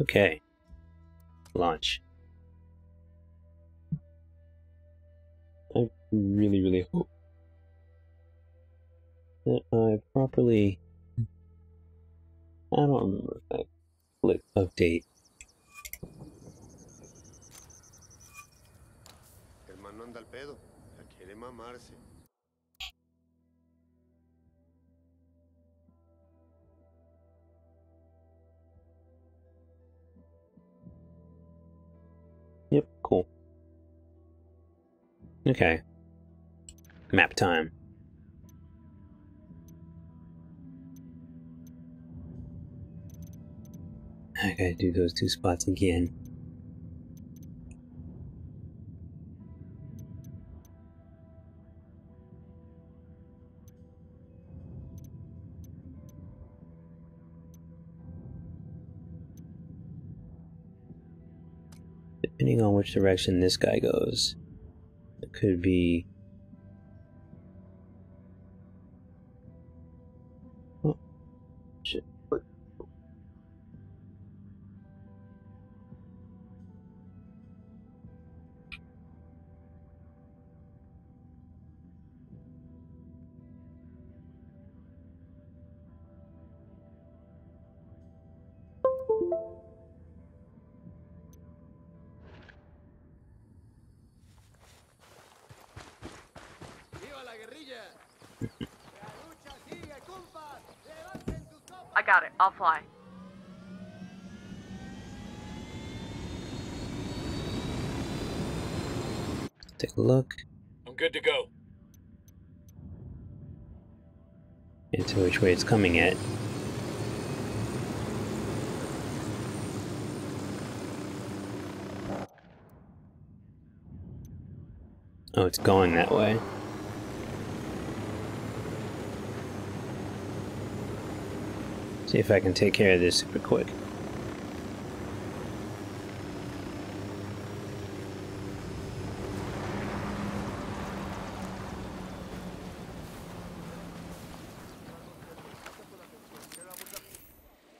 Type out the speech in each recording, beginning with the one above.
Okay. Launch. I really, really hope that I properly. I don't remember if I click update. Hermano anda al pedo. Ya quiere mamarse. Okay. Map time. I gotta do those two spots again. Depending on which direction this guy goes, could be. Fly. Take a look I'm good to go. into which way it's coming at. Oh, it's going that way. See if I can take care of this super quick.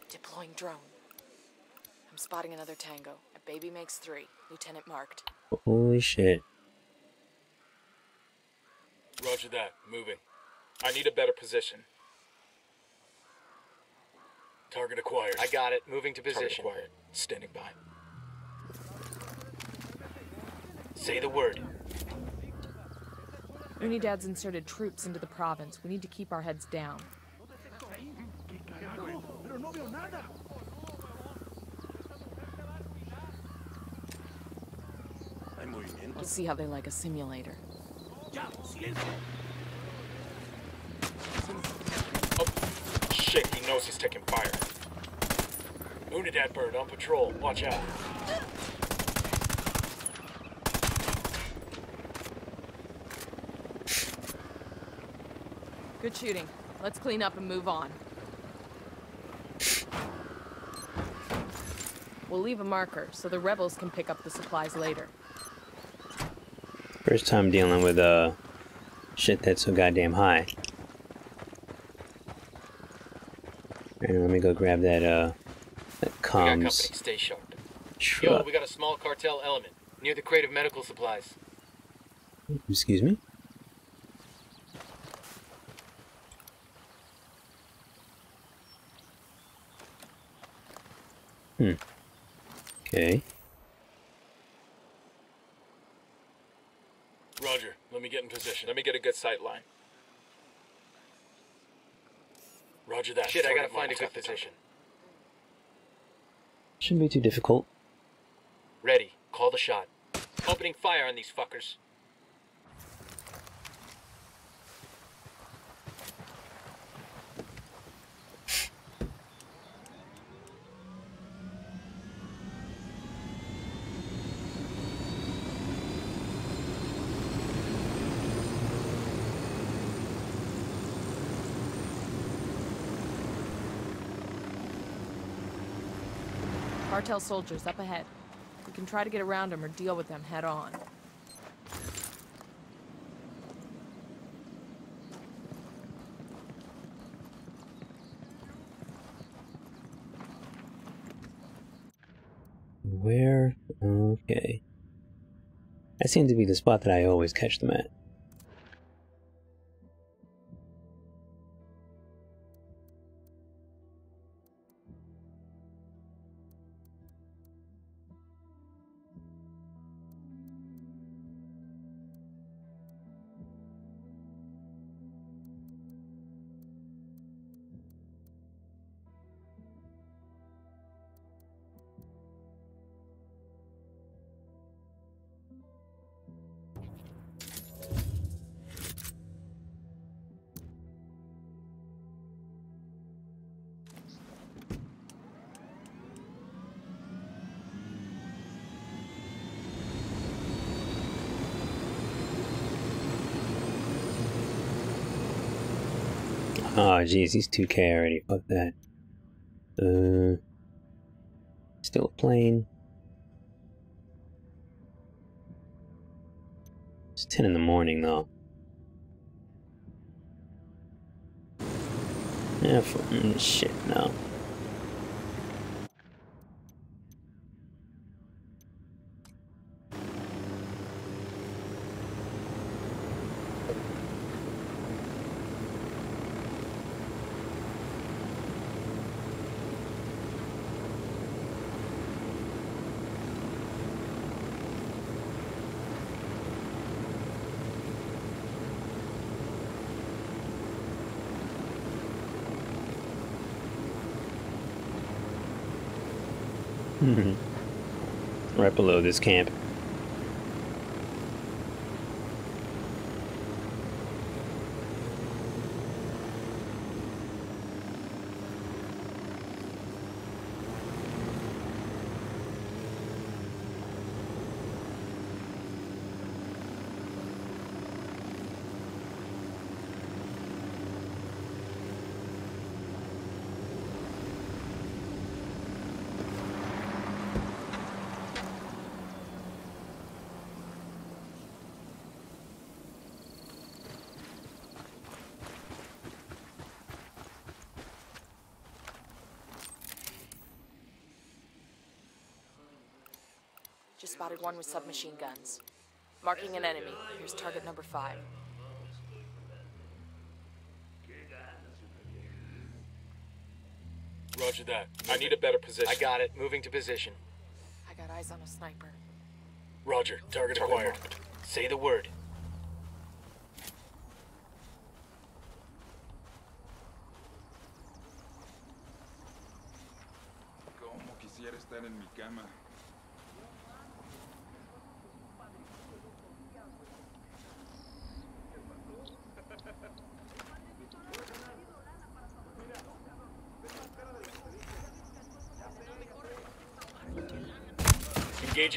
Deploying drone. I'm spotting another tango. A baby makes three. Lieutenant marked. Holy shit. Roger that. Moving. I need a better position. Target acquired. I got it. Moving to Target position. acquired. Standing by. Say the word. Unidad's inserted troops into the province. We need to keep our heads down. We'll see how they like a simulator. Oh, shit. He knows he's taking fire. Unidad bird on patrol. Watch out. Good shooting. Let's clean up and move on. We'll leave a marker so the rebels can pick up the supplies later. First time dealing with uh shit that's so goddamn high. Alright, let me go grab that uh that We got Stay sharp. Yo, we got a small cartel element near the crate of medical supplies. Excuse me? Hmm. Okay. Roger. Let me get in position. Let me get a good sight line. Roger that. Shit, I gotta find a good half time. position. Shouldn't be too difficult. Ready. Call the shot. Opening fire on these fuckers. Cartel soldiers up ahead. We can try to get around them or deal with them head on. where? Okay. That seems to be the spot that I always catch them at. Jeez, he's 2k already. Fuck that. Uh, still a plane. It's 10 in the morning, though. Yeah, mm, shit, no. right below this camp. Just spotted one with submachine guns. Marking an enemy. Here's target number five. Roger that. I need a better position. I got it. Moving to position. I got eyes on a sniper. Roger. Target acquired. Say the word. Como quisiera estar en mi cama.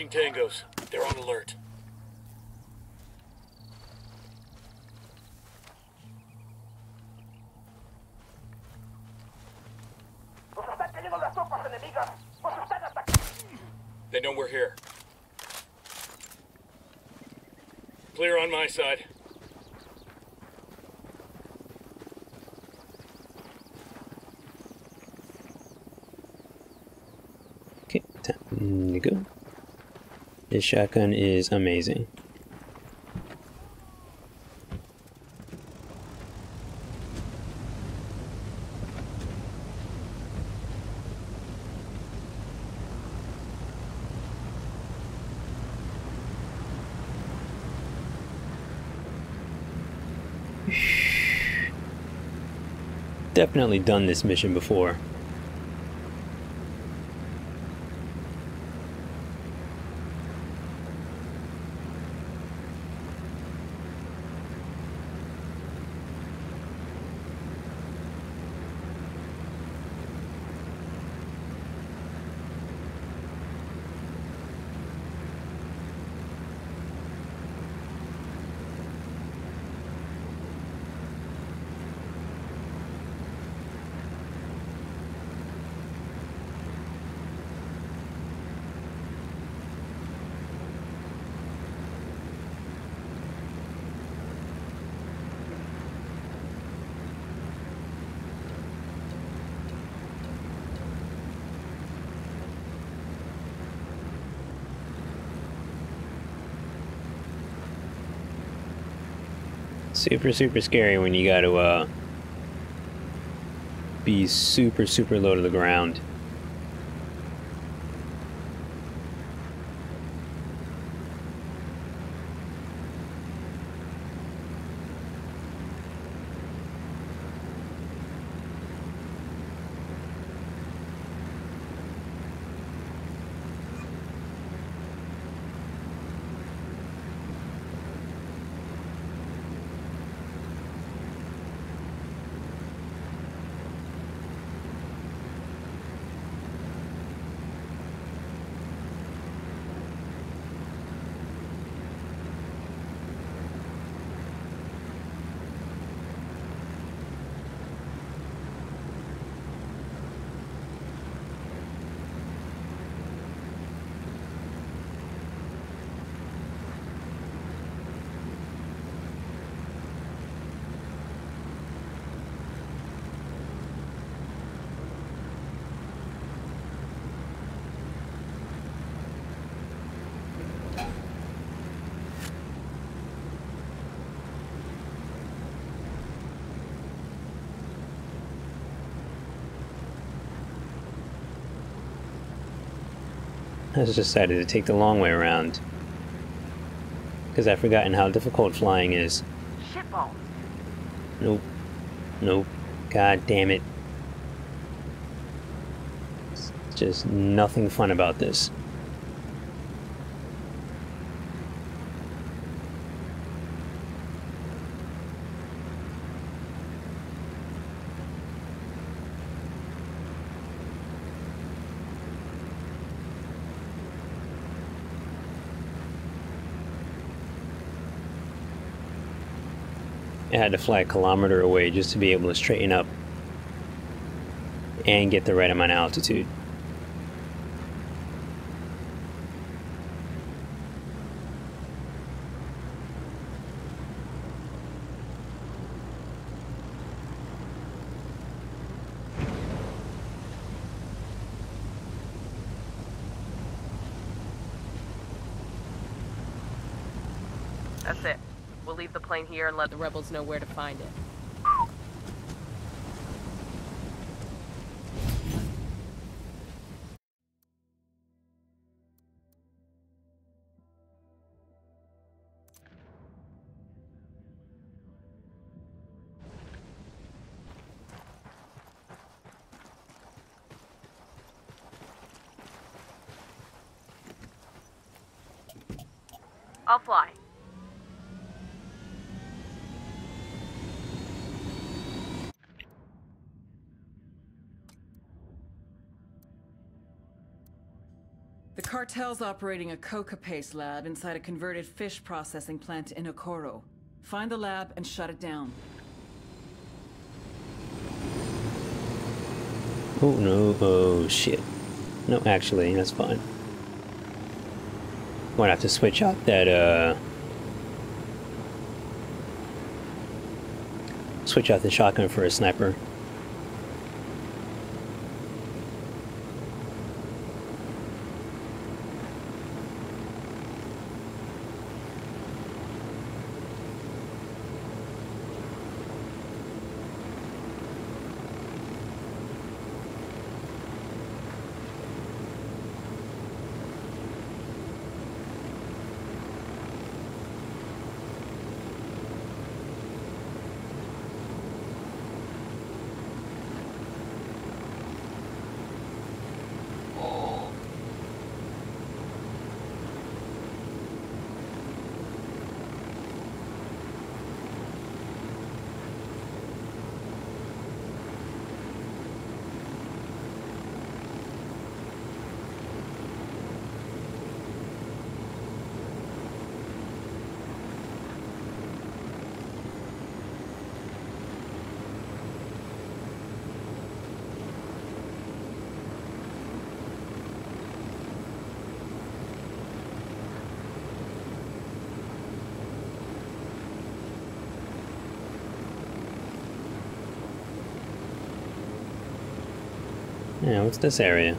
Tangos. They're on alert. They know we're here. Clear on my side. Okay, time to go. This shotgun is amazing. Definitely done this mission before. Super, super scary when you gotta, uh, be super, super low to the ground. I just decided to take the long way around. Because I've forgotten how difficult flying is. Shitball. Nope. Nope. God damn it. It's just nothing fun about this. Had to fly a kilometer away just to be able to straighten up and get the right amount of altitude. That's it. Here and let The rebels know where to find it. Cartel's operating a coca paste lab inside a converted fish processing plant in Ocoro. Find the lab and shut it down. Oh no, oh shit. No, actually, that's fine. Might have to switch out that, uh... Switch out the shotgun for a sniper. Yeah, this area?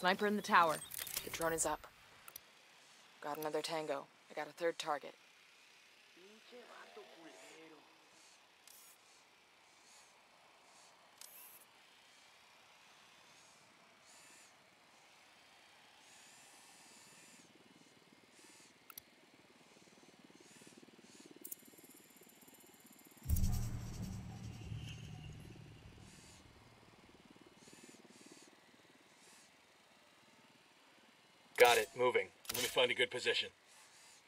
Sniper in the tower. The drone is up. Got another tango. I got a third target. Got it. Moving. Let me find a good position.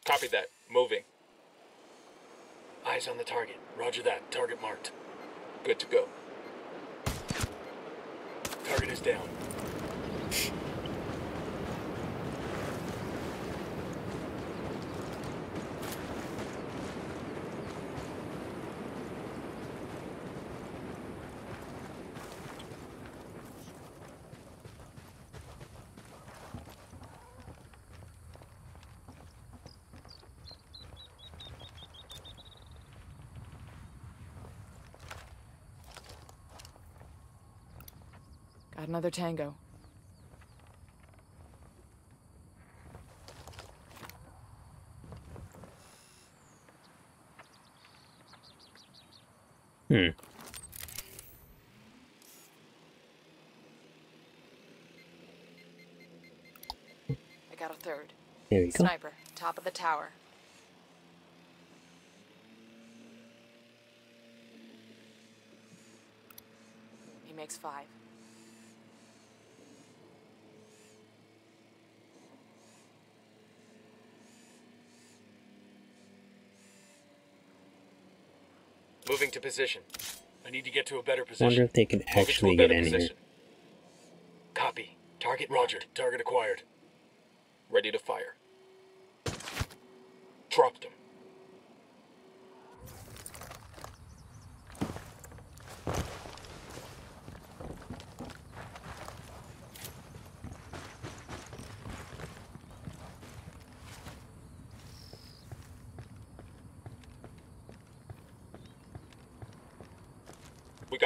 Copy that. Moving. Eyes on the target. Roger that. Target marked. Good to go. Target is down. Another tango. Hmm. I got a third. There you go. Sniper, top of the tower. He makes five. Position. I need to get to a better position. Wonder if they can Moving to a actually better get in here. Copy. Target Roger. Target acquired. Ready to fire. Dropped him.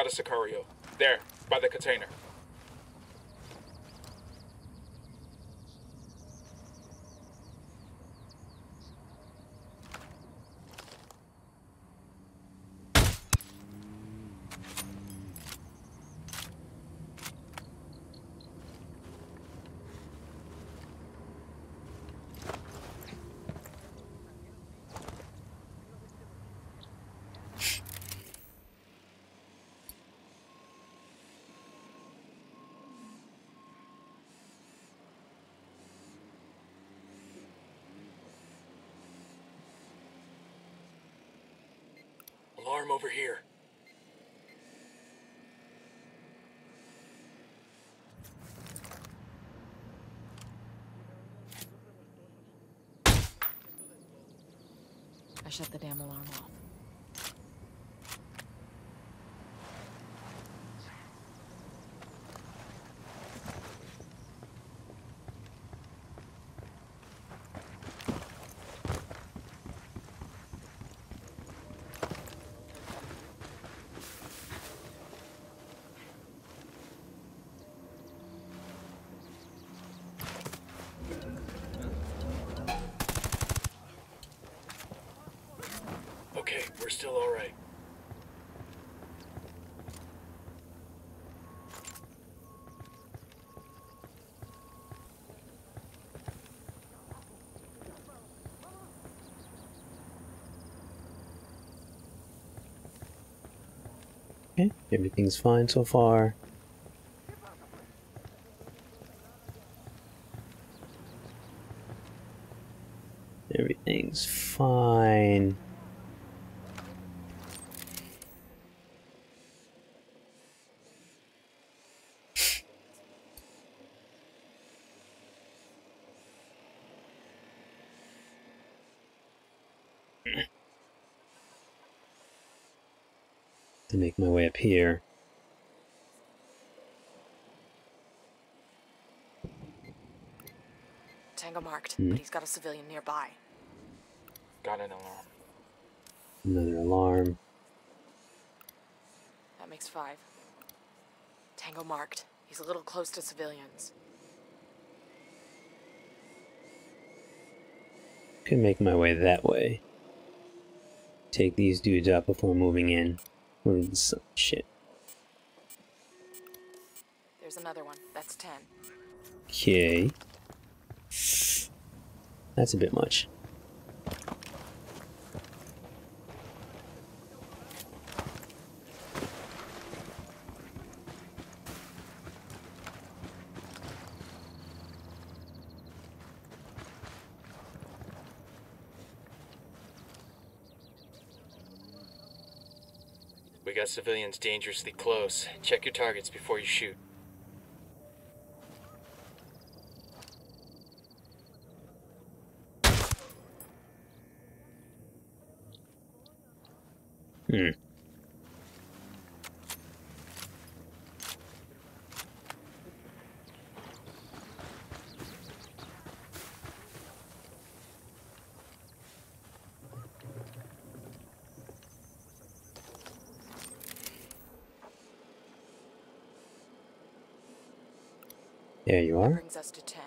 A Sicario. There, by the container. Alarm over here. I shut the damn alarm off. Still alright. Okay, everything's fine so far. Everything's fine. to make my way up here. Tango marked, hmm. but he's got a civilian nearby. Got an alarm. Another alarm. That makes five. Tango marked. He's a little close to civilians. Can make my way that way. Take these dudes out before moving in. With oh, some shit. There's another one. That's 10. Okay. That's a bit much. Civilians dangerously close. Check your targets before you shoot. Hmm. There you are. brings us to 10.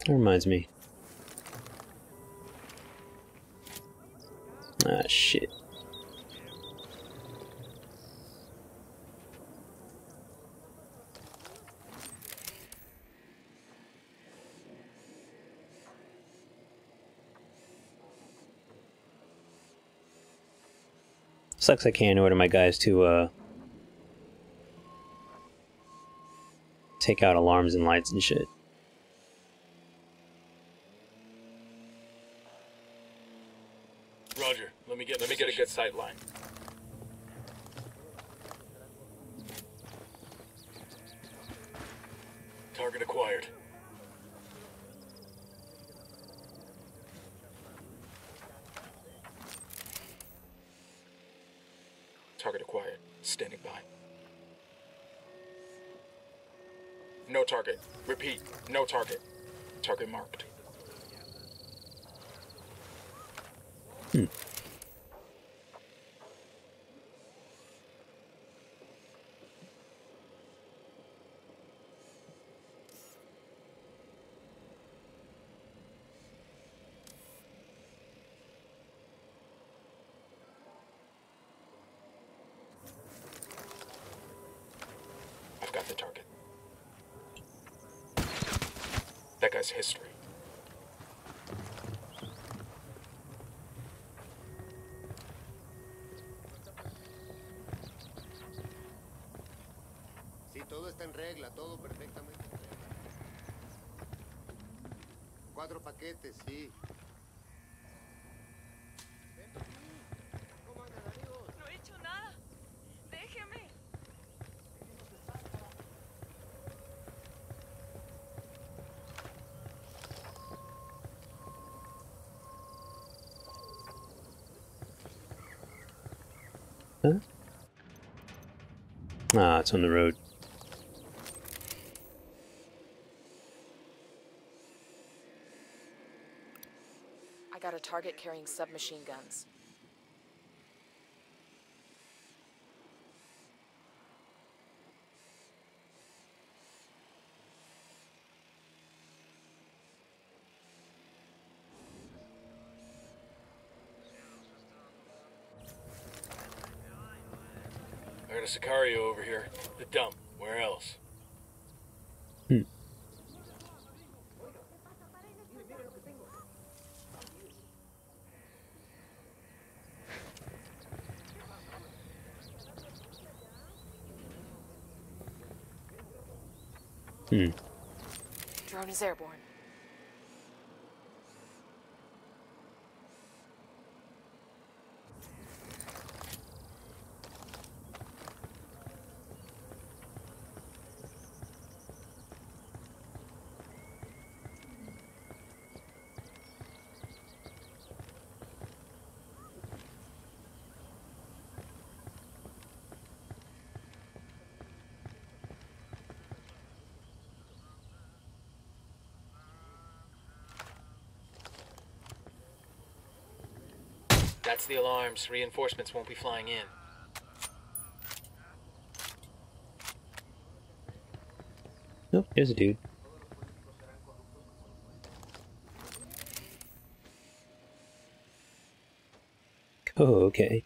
That reminds me. Sucks I can't order my guys to, uh... Take out alarms and lights and shit. Regla, todo perfectamente en regla. Cuatro paquetes, sí. ¿Cómo andan, amigos? No he hecho nada. Déjeme. Ah, it's on the road. Got a target carrying submachine guns. I got a Sicario over here. The dump. Where else? Hmm. Drone is airborne. That's the alarms. Reinforcements won't be flying in. Nope, oh, there's a dude. Oh, okay.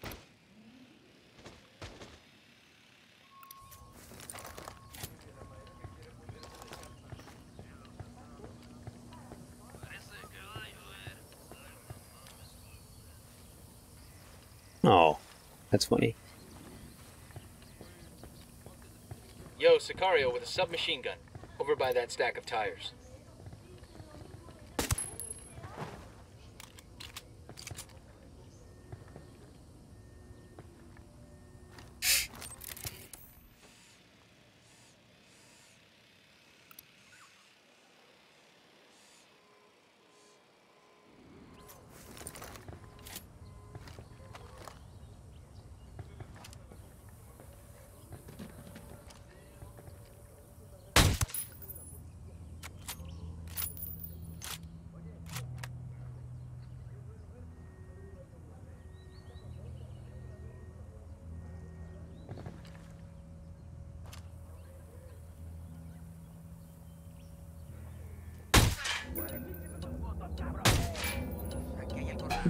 Yo, Sicario with a submachine gun. Over by that stack of tires.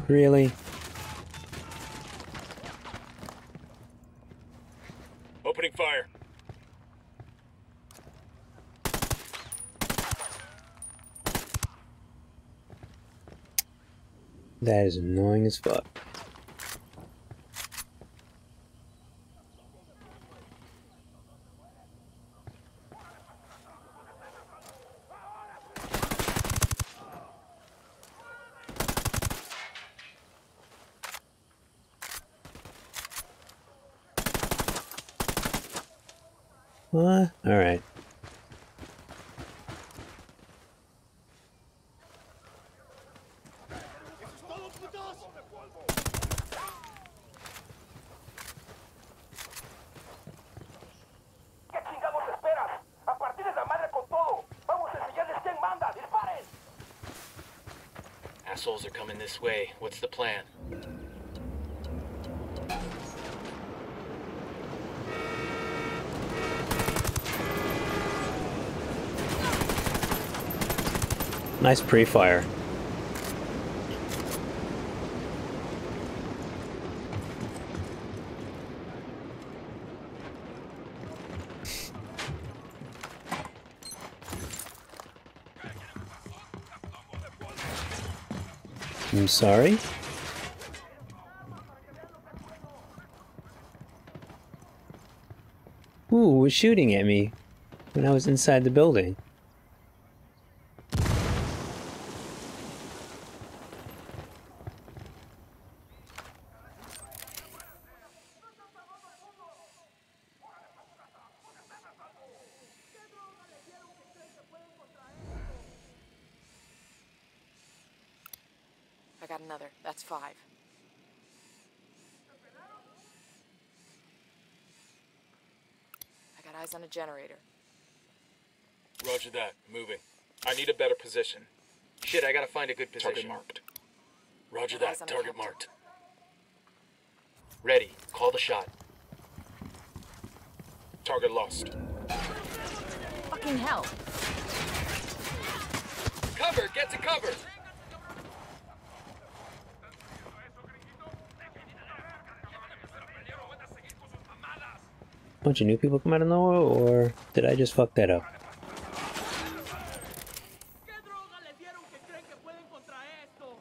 Really? Opening fire. That is annoying as fuck. What? Alright. ¿Qué chingados esperas? A partir de la madre con todo. Vamos a enseñarles quién manda. ¡Disparen! Assholes are coming this way. What's the plan? Nice pre-fire. Sorry? Ooh, was shooting at me when I was inside the building. I got another. That's five. I got eyes on a generator. Roger that. Moving. I need a better position. Shit, I gotta find a good position. Target marked. Roger that. Target marked. Ready. Call the shot. Target lost. Fucking hell. Cover! Get to cover! Bunch of new people come out of nowhere, or did I just fuck that up? ¿Qué droga les dieron que creen que pueden contra esto?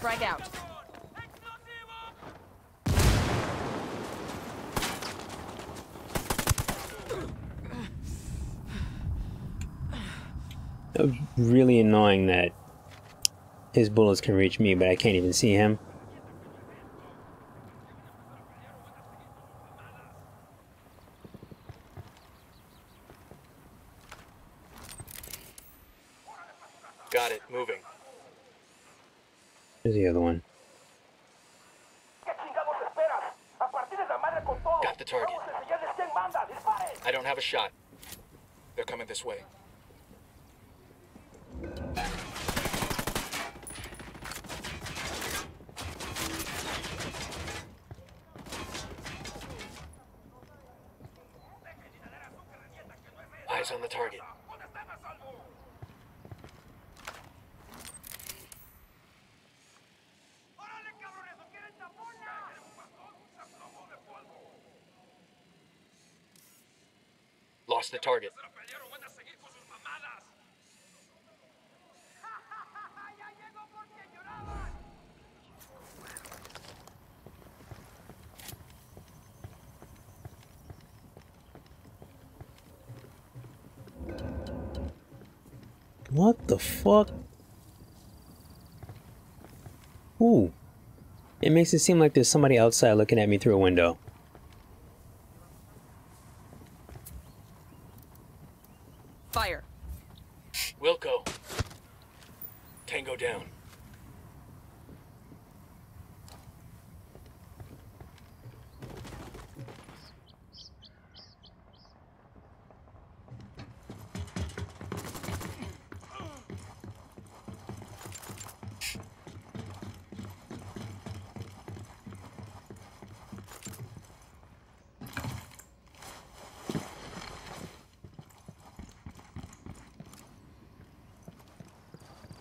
Frag out. It was really annoying that his bullets can reach me, but I can't even see him. Got it. Moving. There's the other one. ¿Qué chingados esperas? A partir de la madre con todo. Got the target. Vamos a enseñarles quién manda. ¡Disparen! I don't have a shot. They're coming this way. Eyes on the target. Lost the target. What the fuck? Ooh. It makes it seem like there's somebody outside looking at me through a window. Fire. Wilco. Tango down.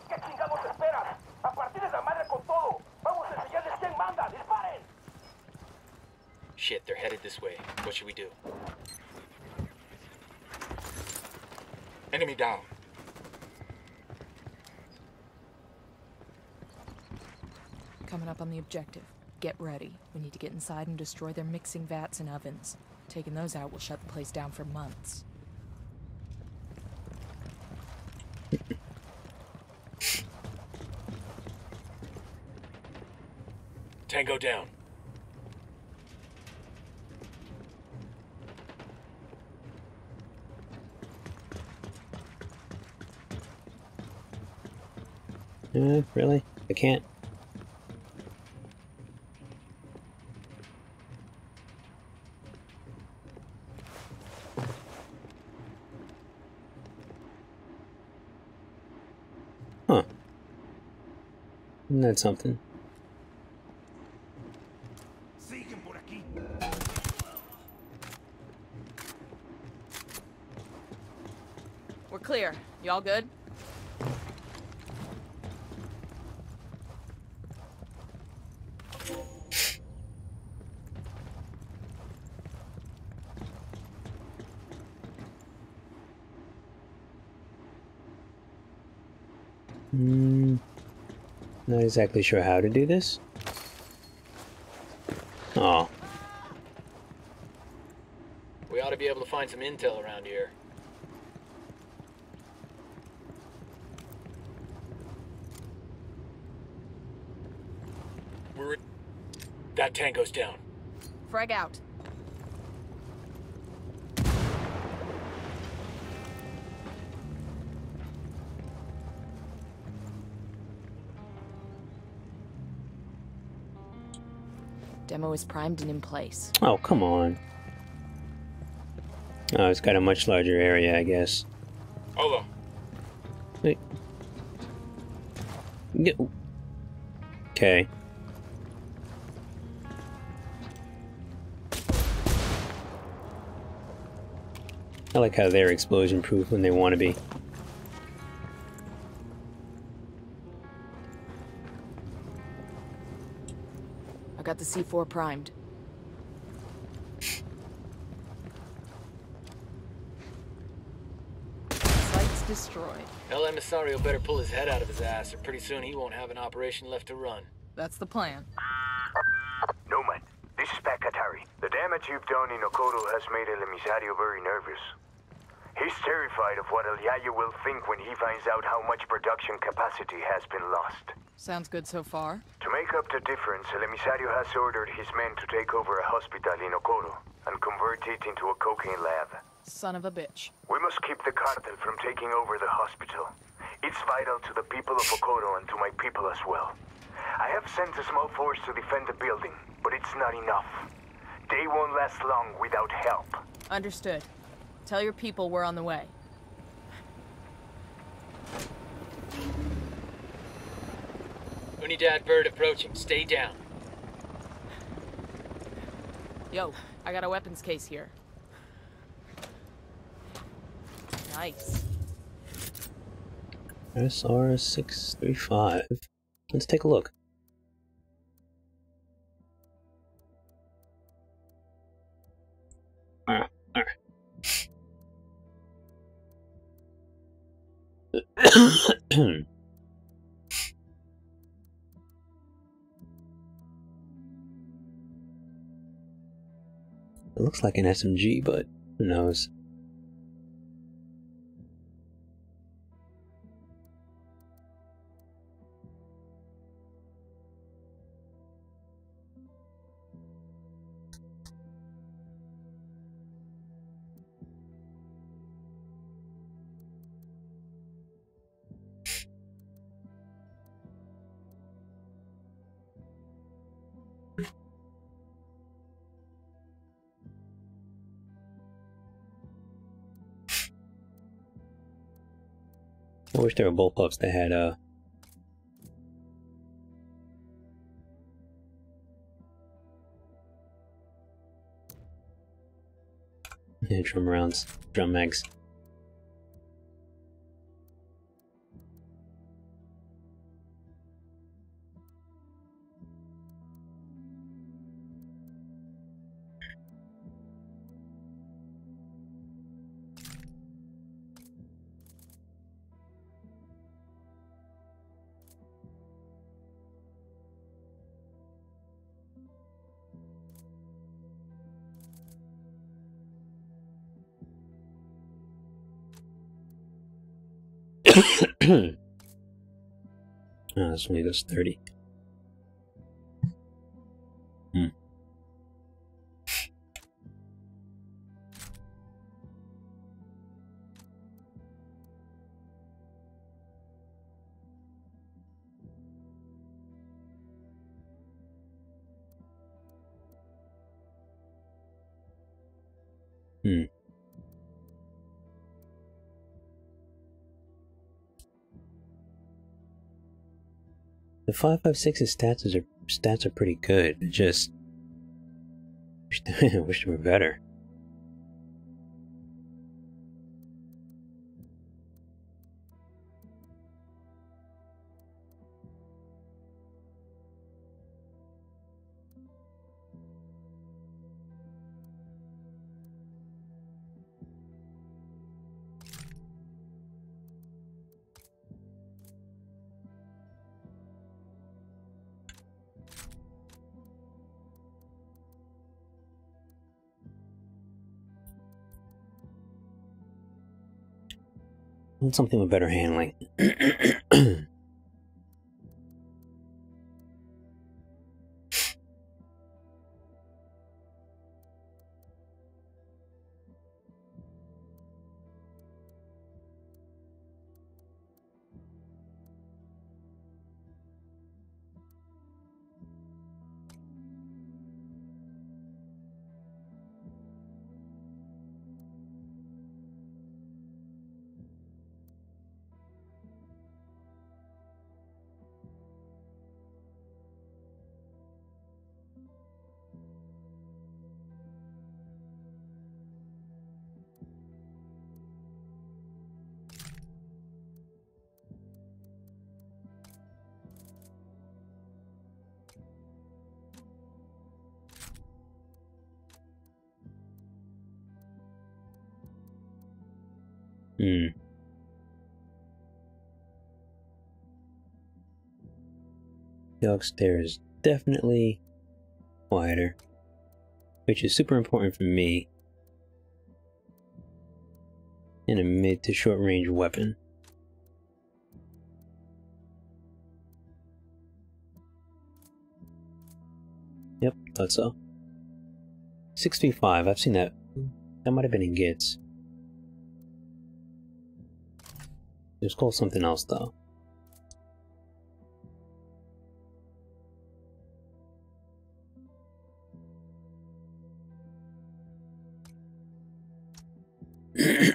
¿Qué chingados esperas? A partir de la madre con todo. Vamos a enseñarles quién manda. ¡Disparen! Shit, they're headed this way. What should we do? Enemy down. Coming up on the objective. Get ready. We need to get inside and destroy their mixing vats and ovens. Taking those out will shut the place down for months. Tango down. Uh, really? I can't. Huh. Isn't something? We're clear. Y'all good? Not exactly sure how to do this. Oh, We ought to be able to find some intel around here. We're. That tango's down. Frag out. Demo is primed and in place. oh, come on. Oh, it's got a much larger area, I guess. Olo. Wait. Get- Okay. I like how they're explosion proof when they want to be. Got the C4 primed. Site's destroyed. El Emisario better pull his head out of his ass, or pretty soon he won't have an operation left to run. That's the plan. Nomad, this is Pac Katari. The damage you've done in Ocoro has made El Emisario very nervous. He's terrified of what El Yayo will think when he finds out how much production capacity has been lost. Sounds good so far. Make up the difference, El Emisario has ordered his men to take over a hospital in Ocoro and convert it into a cocaine lab. Son of a bitch. We must keep the cartel from taking over the hospital. It's vital to the people of Ocoro and to my people as well. I have sent a small force to defend the building, but it's not enough. They won't last long without help. Understood. Tell your people we're on the way. Unidad bird approaching. Stay down. Yo, I got a weapons case here. Nice. SR-635. Let's take a look. Ah, ah. It looks like an SMG, but who knows? I wish there were bullpups that had uh yeah, drum rounds, drum mags. Oh, this only does 30. 556's stats are stats are pretty good. Just wish they were better. Something with better handling. Stare is definitely quieter, which is super important for me in a mid to short range weapon. Yep, thought so. 6v5, I've seen that. That might have been in Gits. It was called something else though.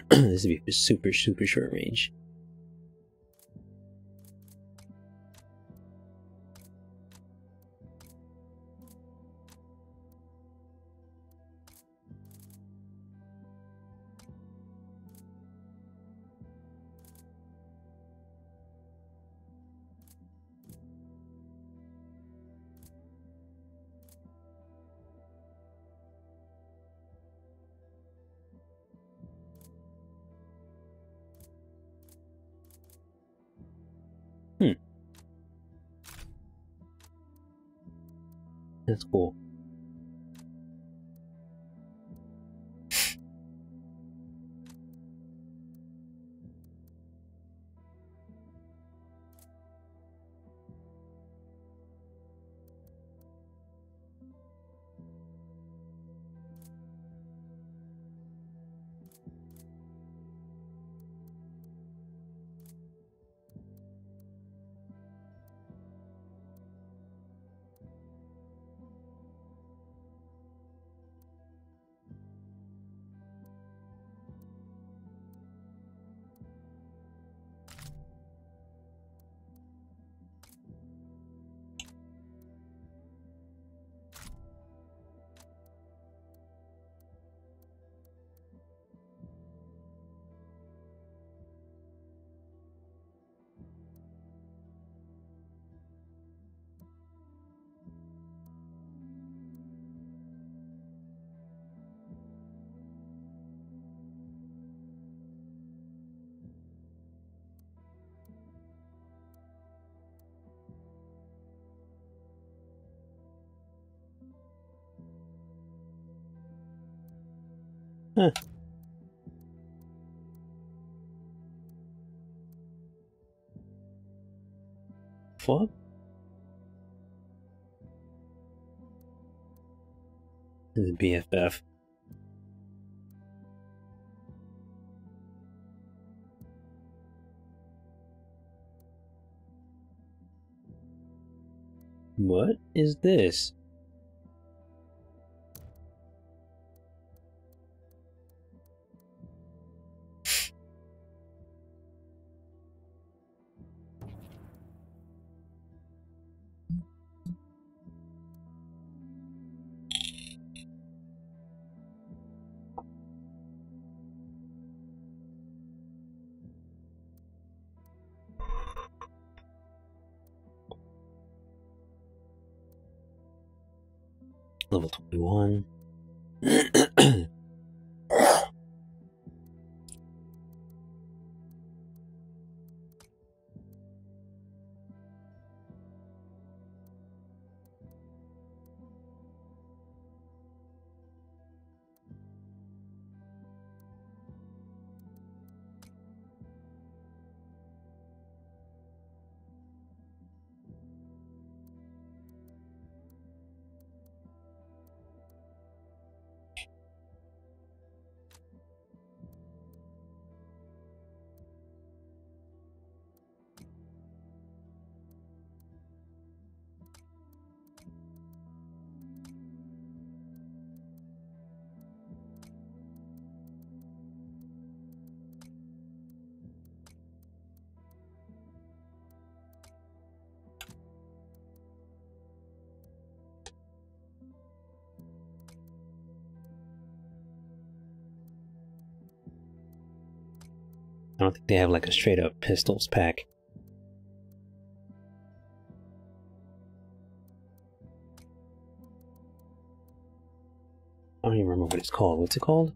this would be super, super short range. What? The BFF. What is this? Level 21. Think they have like a straight up pistols pack. I don't even remember what it's called. What's it called?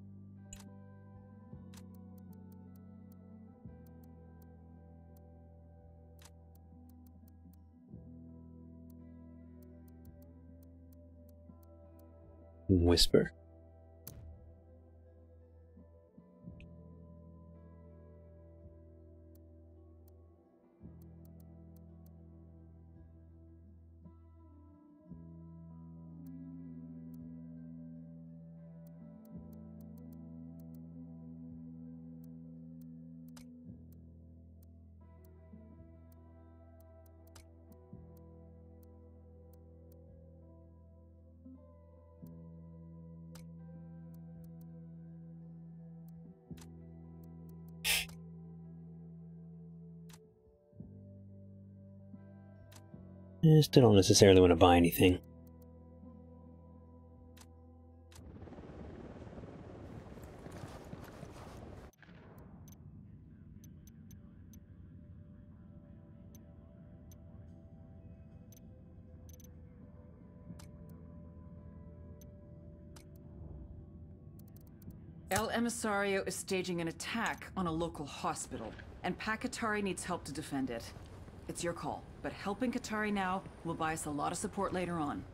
Whisper. I still don't necessarily want to buy anything. El Emissario is staging an attack on a local hospital, and Pac Katari needs help to defend it. It's your call, but helping Katari now will buy us a lot of support later on.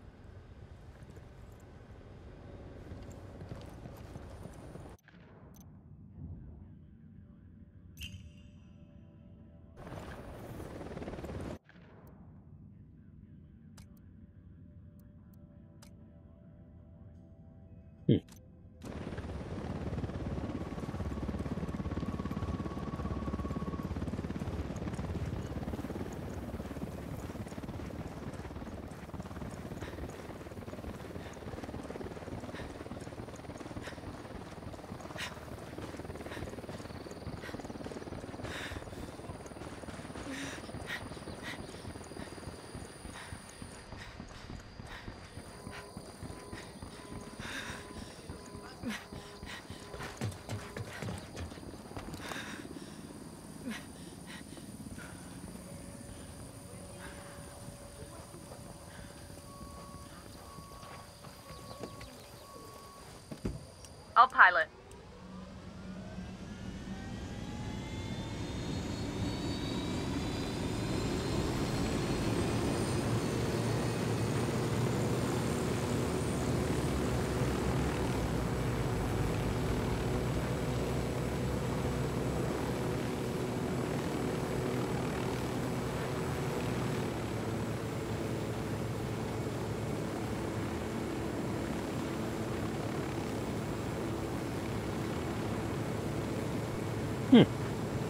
Pilot.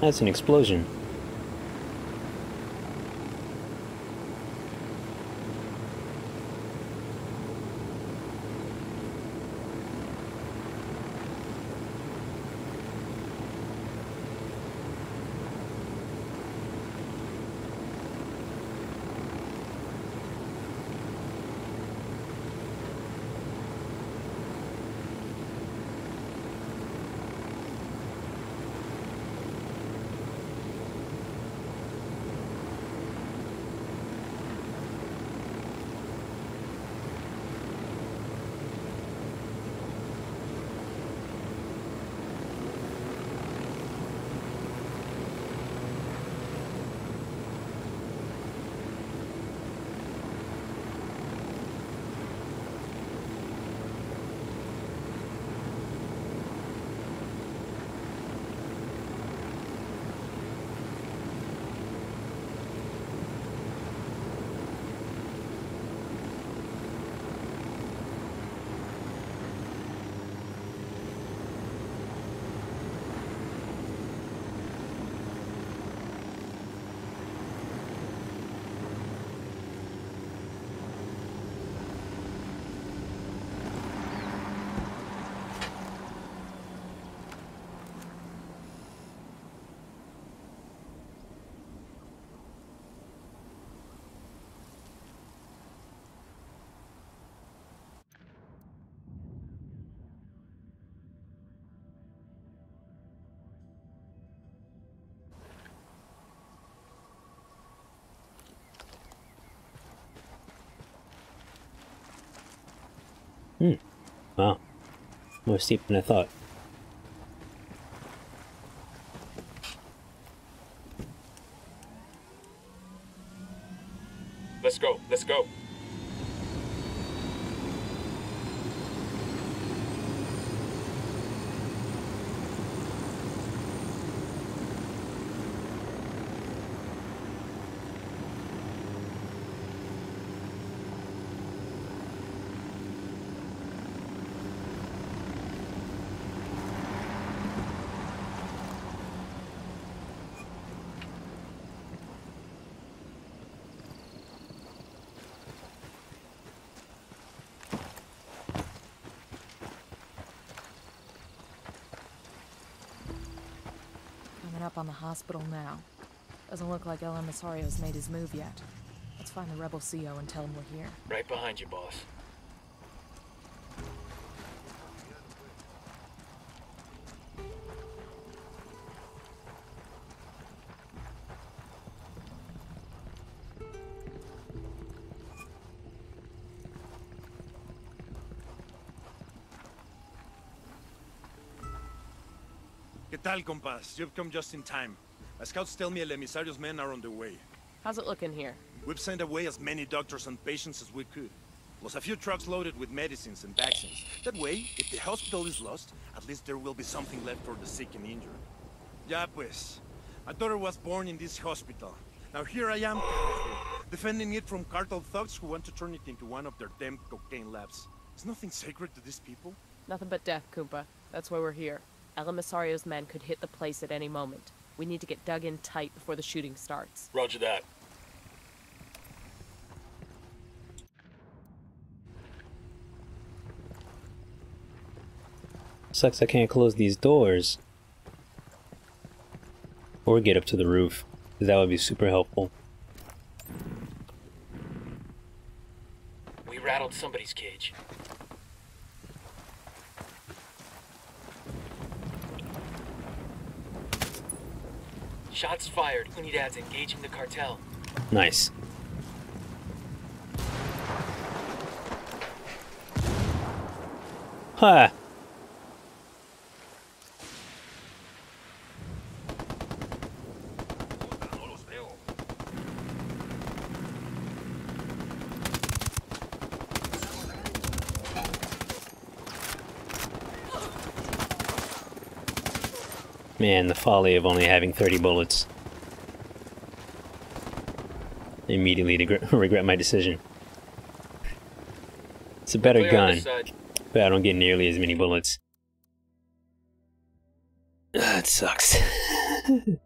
That's an explosion. Hmm. Wow. More steep than I thought. Let's go. Let's go. Coming up on the hospital now. Doesn't look like El Emisario's made his move yet. Let's find the rebel CO and tell him we're here. Right behind you, boss. Tal, compas? You've come just in time. My scouts tell me El Emisario's men are on the way. How's it looking here? We've sent away as many doctors and patients as we could. Plus a few trucks loaded with medicines and vaccines. That way, if the hospital is lost, at least there will be something left for the sick and injured. Ya pues. My daughter was born in this hospital. Now here I am, defending it from cartel thugs who want to turn it into one of their damn cocaine labs. Is nothing sacred to these people? Nothing but death, Kumpa. That's why we're here. El Emisario's men could hit the place at any moment. We need to get dug in tight before the shooting starts. Roger that. Sucks I can't close these doors. Or get up to the roof. That would be super helpful. We rattled somebody's cage. Shots fired. Unidad's engaging the cartel. Nice. Ha! Man, the folly of only having 30 bullets. Immediately regret, regret my decision. It's a better Clear gun, but I don't get nearly as many bullets. That sucks.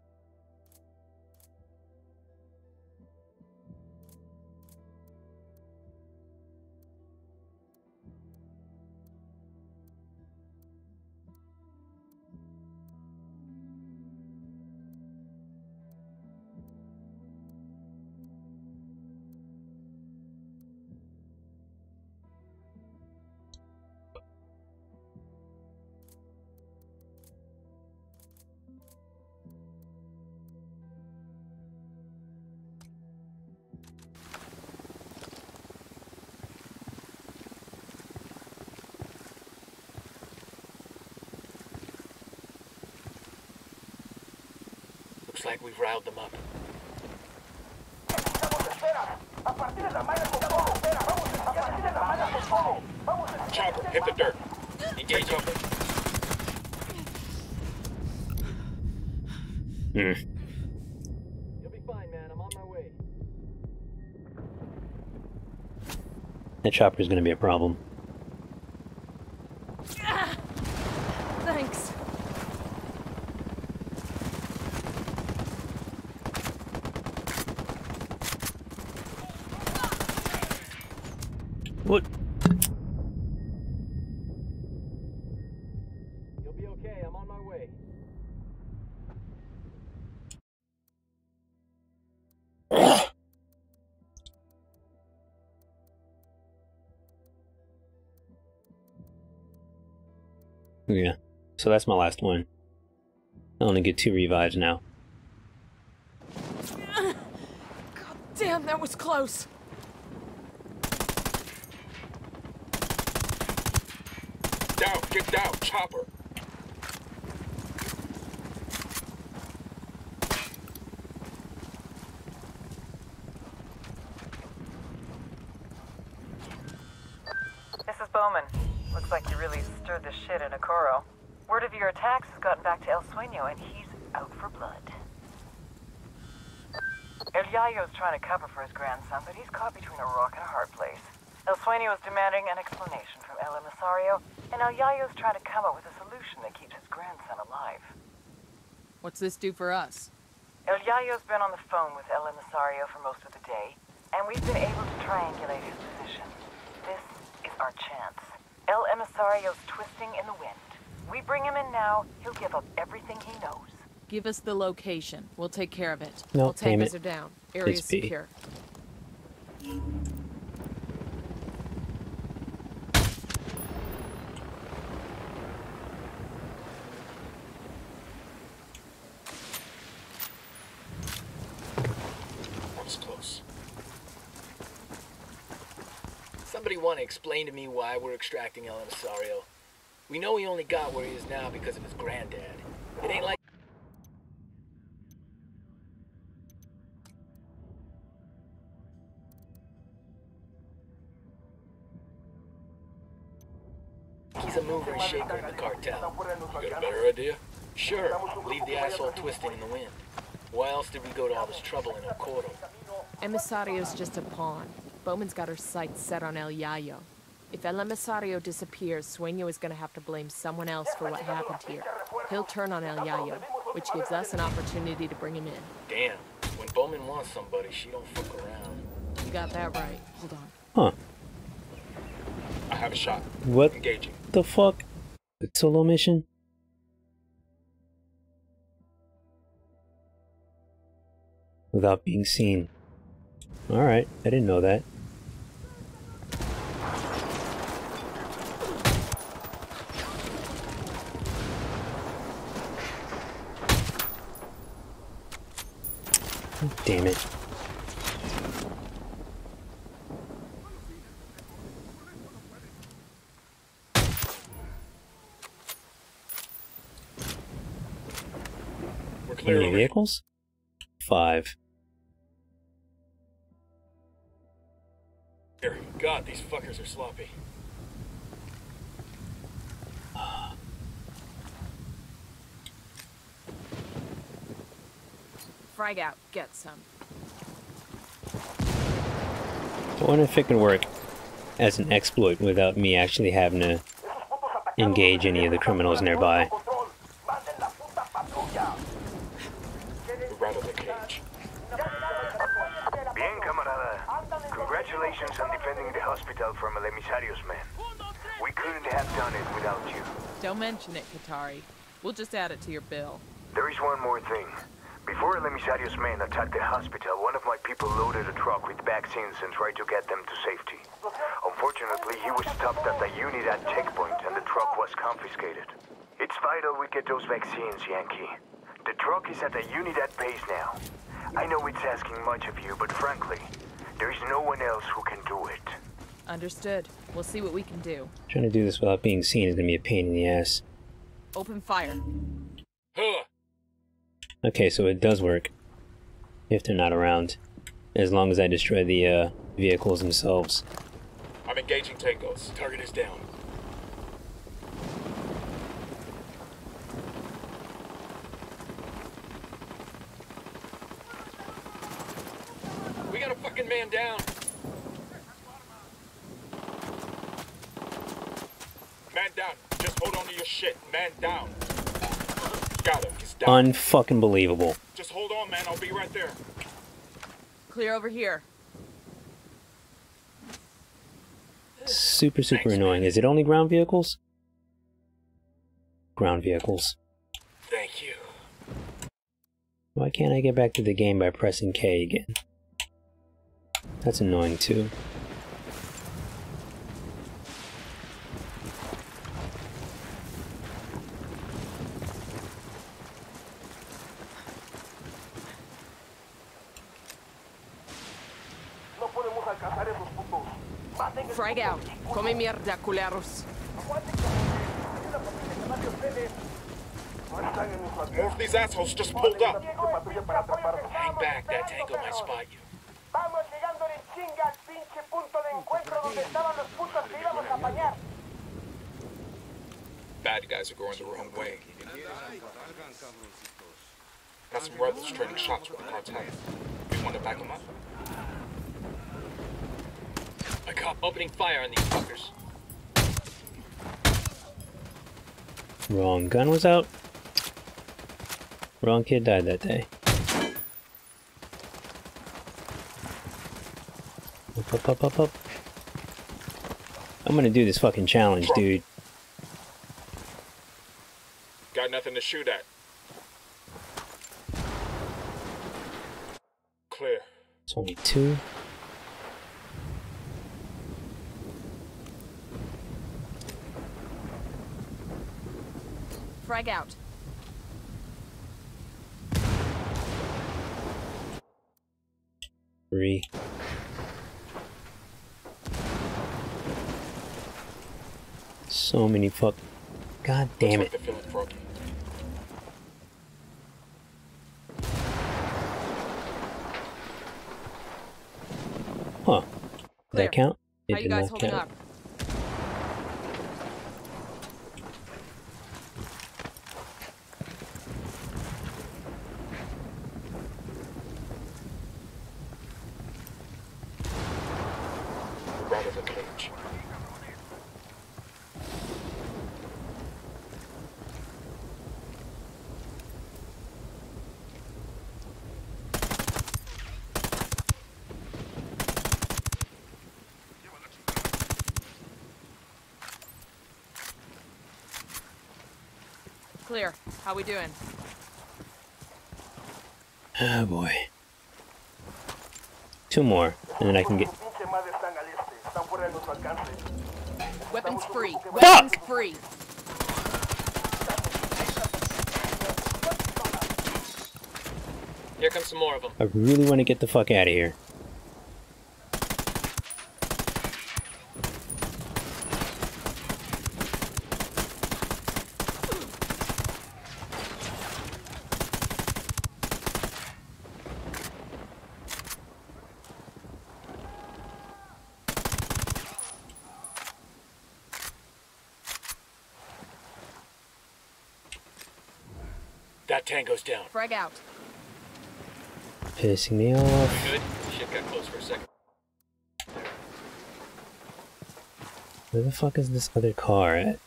Looks like we've riled them up. Chopper, hit the dirt. Engage over. Hmm. You'll be fine, man. I'm on my way. That chopper's gonna be a problem. So that's my last one. I only get two revives now. God damn, that was close. Down, get down, chopper. Sueño, and he's out for blood. El Yayo's trying to cover for his grandson, but he's caught between a rock and a hard place. El Sueño is demanding an explanation from El Emisario, and El Yayo's trying to come up with a solution that keeps his grandson alive. What's this do for us? El Yayo's been on the phone with El Emisario for most of the day, and we've been able to triangulate his position. This is our chance. El Emisario's twisting in the wind. We bring him in now, he'll give up everything he knows. Give us the location. We'll take care of it. No, All damn tankers it. are down. Area's It's secure. Close. Somebody want to explain to me why we're extracting El Emisario? We know he only got where he is now because of his granddad. It ain't like he's a mover and shaker in the cartel. You got a better idea? Sure, leave the asshole twisting in the wind. Why else did we go to all this trouble in Ocoro? Emisario's just a pawn. Bowman's got her sights set on El Yayo. If El Emisario disappears, Sueño is gonna have to blame someone else for what happened here. He'll turn on El Yayo, which gives us an opportunity to bring him in. Damn. When Bowman wants somebody, she don't fuck around. You got that right. Hold on. Huh. I have a shot. What Engaging. the fuck? A solo mission? Without being seen. Alright, I didn't know that. Damn it. We're How clear many vehicles? Five. here. God, these fuckers are sloppy. Ah. Frag out. Get some. I wonder if it could work as an exploit without me actually having to engage any of the criminals nearby. We're right on the cage. Bien, camarada. Congratulations on defending the hospital from El Emisario's men. We couldn't have done it without you. Don't mention it, Katari. We'll just add it to your bill. There is one more thing. Before El Emisario's men attacked the hospital, one of my people loaded a truck with vaccines and tried to get them to safety. Unfortunately, he was stopped at the Unidad checkpoint and the truck was confiscated. It's vital we get those vaccines, Yankee. The truck is at the Unidad base now. I know it's asking much of you, but frankly, there is no one else who can do it. Understood. We'll see what we can do. Trying to do this without being seen is gonna be a pain in the ass. Open fire. Huh. Okay, so it does work. If they're not around. As long as I destroy the uh, vehicles themselves. I'm engaging tangos. Target is down. We got a fucking man down. Man down. Just hold on to your shit. Man down. Got him. He's down. Unfucking believable. Just hold on, man. I'll be right there. Clear over here. Super, super annoying. Is it only ground vehicles? Ground vehicles. Thank you. Why can't I get back to the game by pressing K again? That's annoying too. No podemos alcanzar esos putos. Maten el Frag out. Come mierda, culeros. Aguanten, cabrón. Una patrulla que más de ustedes. No están en nuestras More of these assholes just pulled up. patrulla. Hang back. That tango might spot you. Vamos llegando en chinga al pinche punto de encuentro donde estaban los putos que íbamos a apañar. Bad guys are going the wrong way. Got some rebels trading shots with the cartel. We want to back them up. I got opening fire on these fuckers. Wrong gun was out. Wrong kid died that day. Up, up, up, up, up. I'm gonna do this fucking challenge, dude. Got nothing to shoot at. Clear. 22. Frag out. Three. So many fuck. God damn Looks it. like the philanthropy. Huh. Did that count? It How you guys not holding count. up? We're right of the cage. Clear. How we doing? Oh boy. Two more, and then I can get. Pinche madre están al este. Están fuera de nuestro alcance. Weapons free. Fuck! Weapons free. Here comes some more of them. I really want to get the fuck out of here. Frag out. Pissing me off. Good? Shit got close for a second. Where the fuck is this other car at?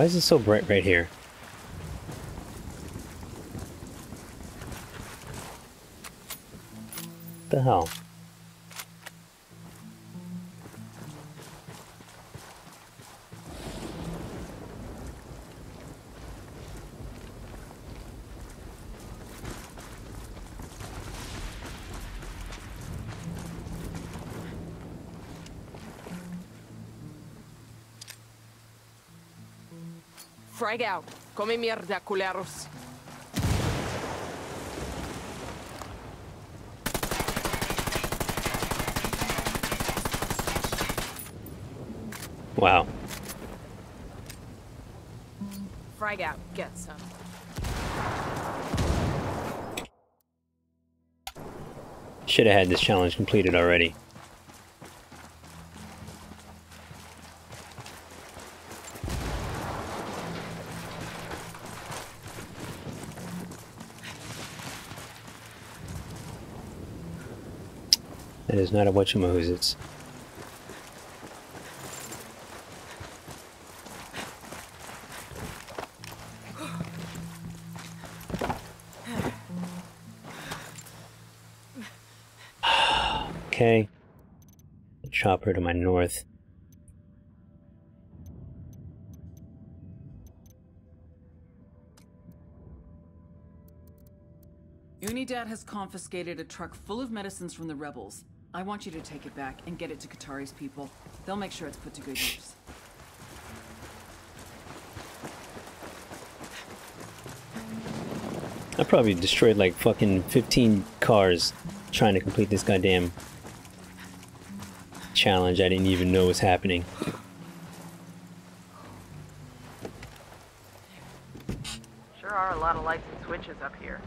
Why is it so bright right here? Frag out. Come mierda, culeros. Wow. Frag out. Get some. Should have had this challenge completed already. That is not a whatchamahoozits. Okay. Chopper to my north. Unidad has confiscated a truck full of medicines from the rebels. I want you to take it back and get it to Katari's people. They'll make sure it's put to good use. I probably destroyed like fucking 15 cars trying to complete this goddamn challenge I didn't even know was happening. Sure are a lot of lights and switches up here.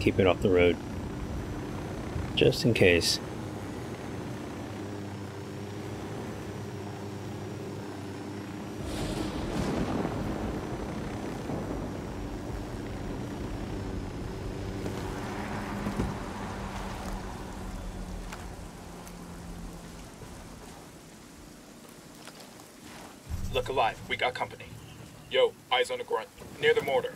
keep it off the road. Just in case. Look alive, we got company. Yo, eyes on the grunt, near the mortar.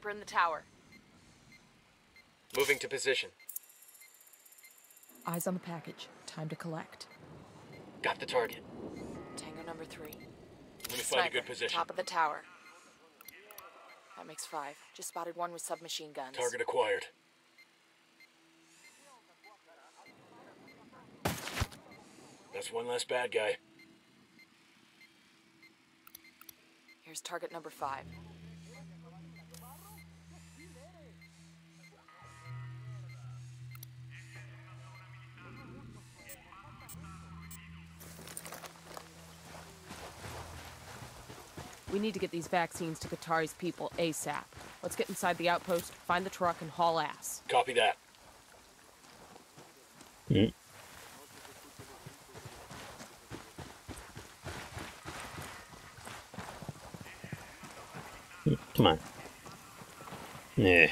Sniper in the tower. Moving to position. Eyes on the package. Time to collect. Got the target. Tango number three. Let me find a good position. Top of the tower. That makes five. Just spotted one with submachine guns. Target acquired. That's one less bad guy. Here's target number five. We need to get these vaccines to Katari's people ASAP. Let's get inside the outpost, find the truck, and haul ass. Copy that. Mm. Come on. Yeah.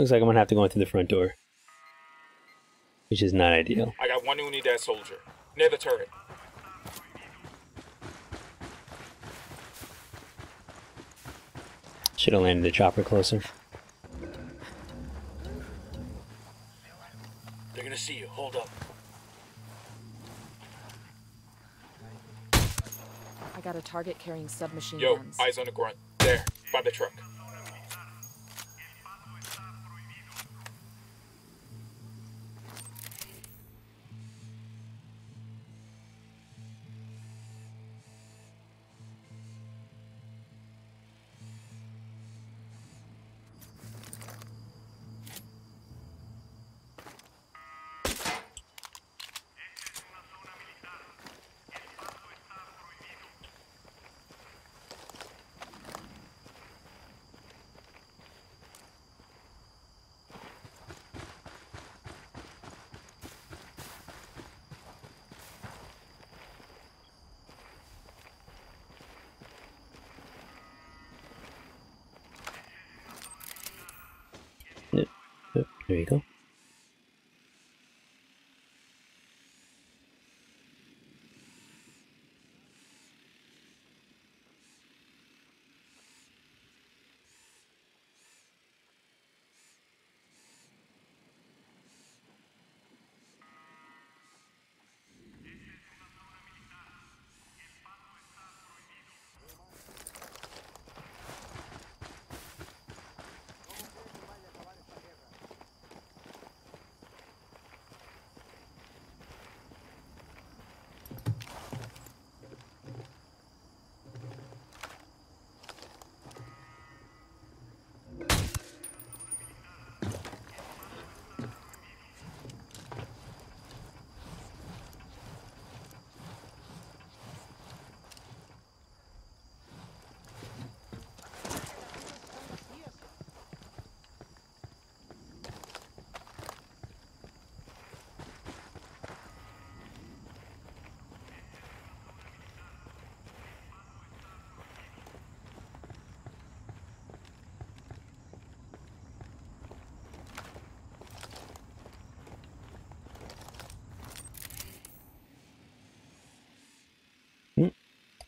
Looks like I'm gonna have to go in through the front door. Which is not ideal. I got one Unidad soldier. Near the turret. Should have landed the chopper closer. They're gonna see you. Hold up. I got a target carrying submachine Yo, guns. eyes on the grunt. There, by the truck.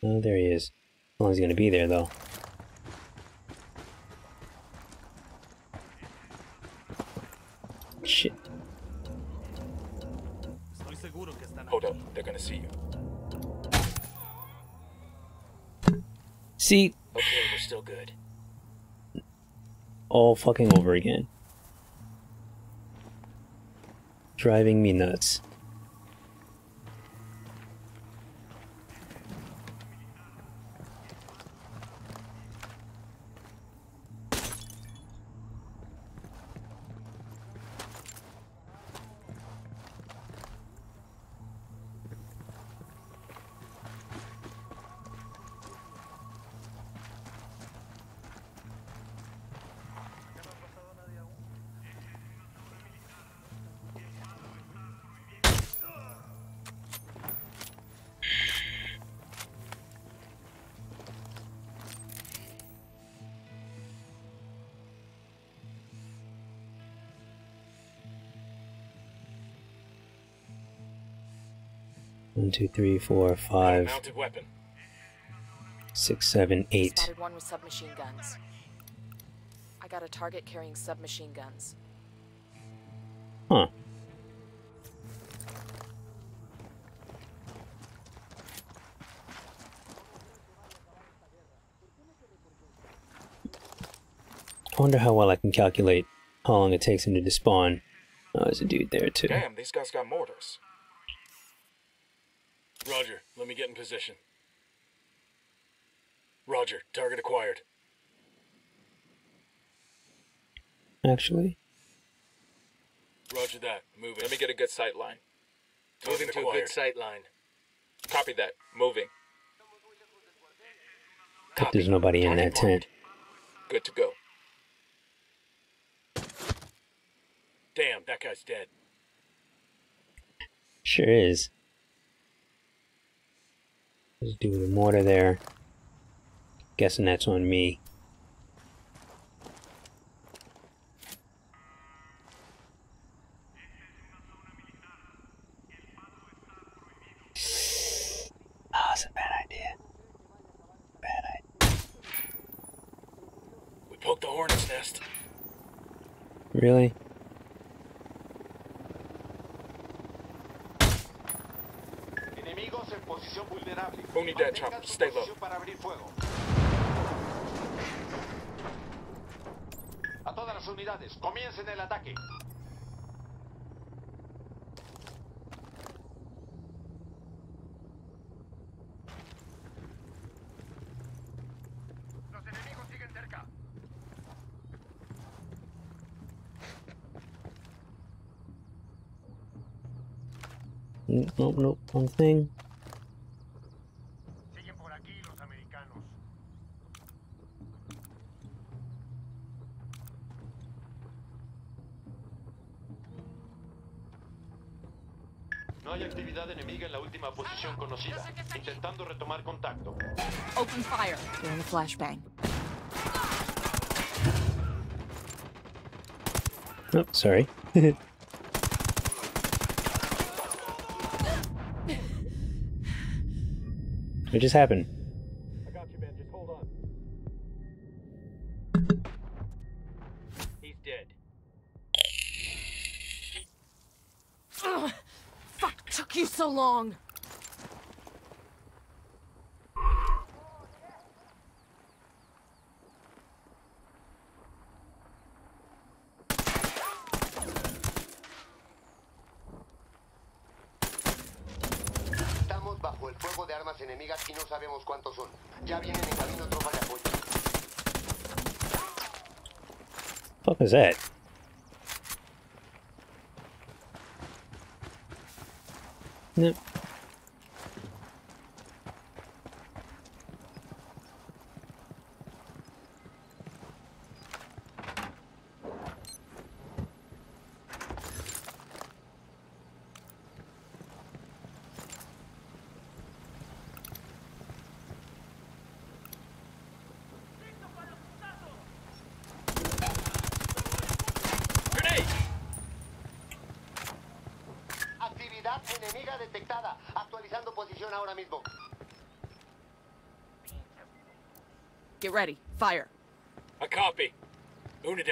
Oh, there he is. How long is he gonna be there, though? Shit. Hold up, they're gonna see you. See, Okay, we're still good. all fucking over again. driving me nuts. Two, three, four, five, Mounted weapon. six, seven, eight. Spotted one with submachine guns. I got a target carrying submachine guns. Huh. I wonder how well I can calculate how long it takes him to despawn. Oh, there's a dude there too. Damn, these guys got mortars. Roger, let me get in position. Roger, target acquired. Actually, Roger that. Moving. Let me get a good sight line. Moving to a good sight line. Copy that. Moving. but there's nobody in that tent. Good to go. Damn, that guy's dead. Sure is. A dude with mortar there. Guessing that's on me. Oh, vulnerable. Unidad chopper, stay low. posición para abrir fuego. A todas las unidades, comiencen el ataque. Los enemigos siguen cerca. N- Nope, nope, one thing. Fire. They're in a flashbang. Oh, sorry. what just happened? I got you, man. Just hold on. He's dead. Ugh, fuck took you so long. De armas enemigas y no sabemos cuántos son. Ya vienen en camino tropas de apoyo. fuck was that? Nope.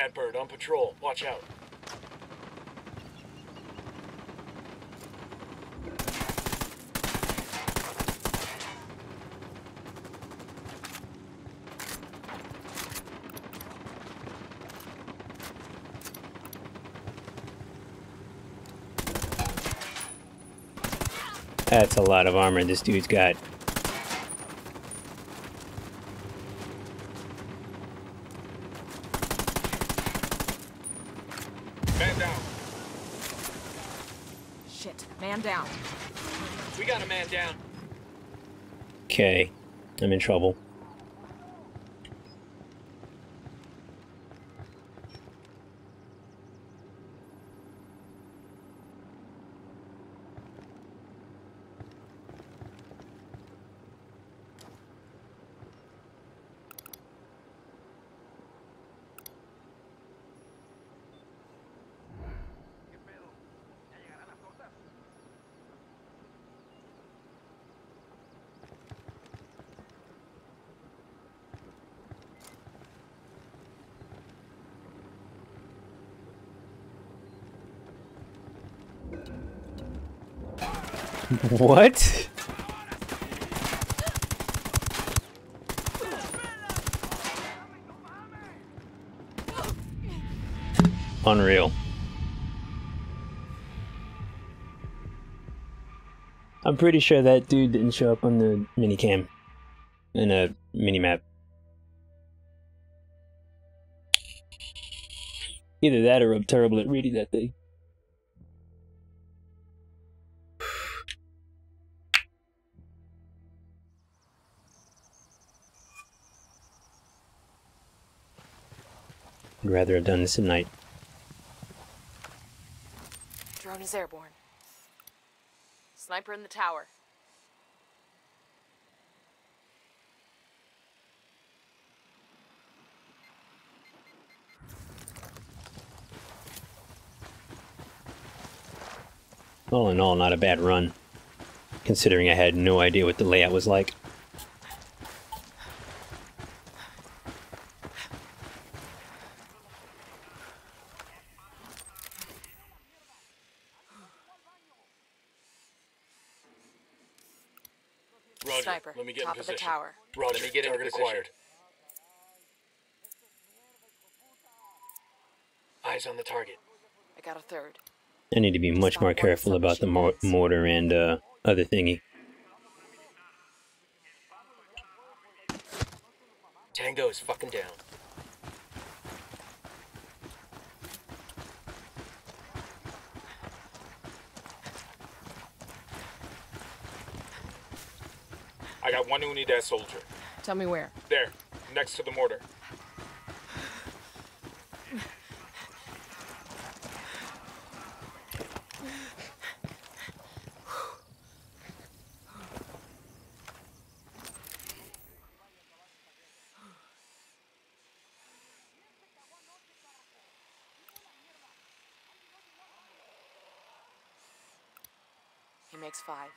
that bird on patrol. Watch out. That's a lot of armor this dude's got. Okay, I'm in trouble. What? Unreal. I'm pretty sure that dude didn't show up on the minicam in a minimap. Either that or I'm terrible at reading that thing. I'd rather have done this at night. Drone is airborne. Sniper in the tower. All in all, not a bad run, considering I had no idea what the layout was like. Roger. Sniper, Let me get top in of the position. Tower. Roger. Let me get Target acquired. Eyes on the target. I got a third. I need to be much more careful about the mor- mortar and uh, other thingy. Tango is fucking down. I got one Unidad soldier. Tell me where. There, next to the mortar. He makes five.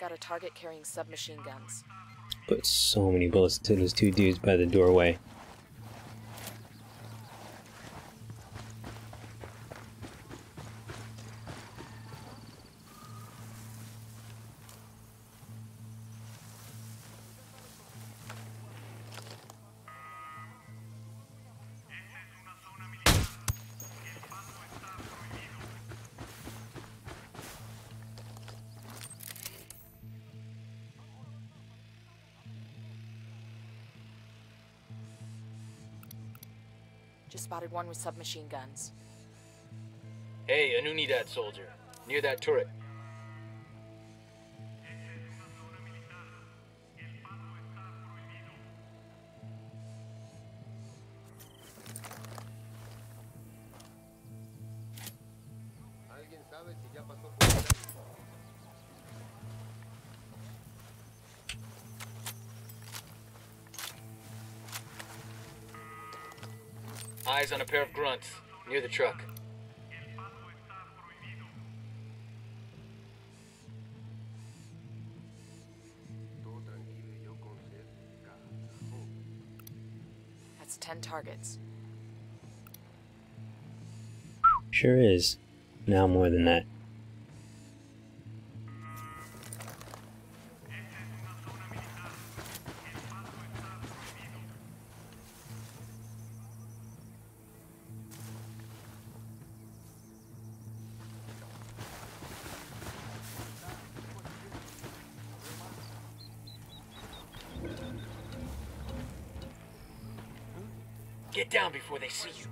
Got a target carrying submachine guns. Put so many bullets to those two dudes by the doorway. Spotted one with submachine guns. Hey, an Unidad soldier. Near that turret. Eyes on a pair of grunts. Near the truck. Todo tranquilo y yo con sed. Carajo. That's ten targets. Sure is. Now more than that. See you.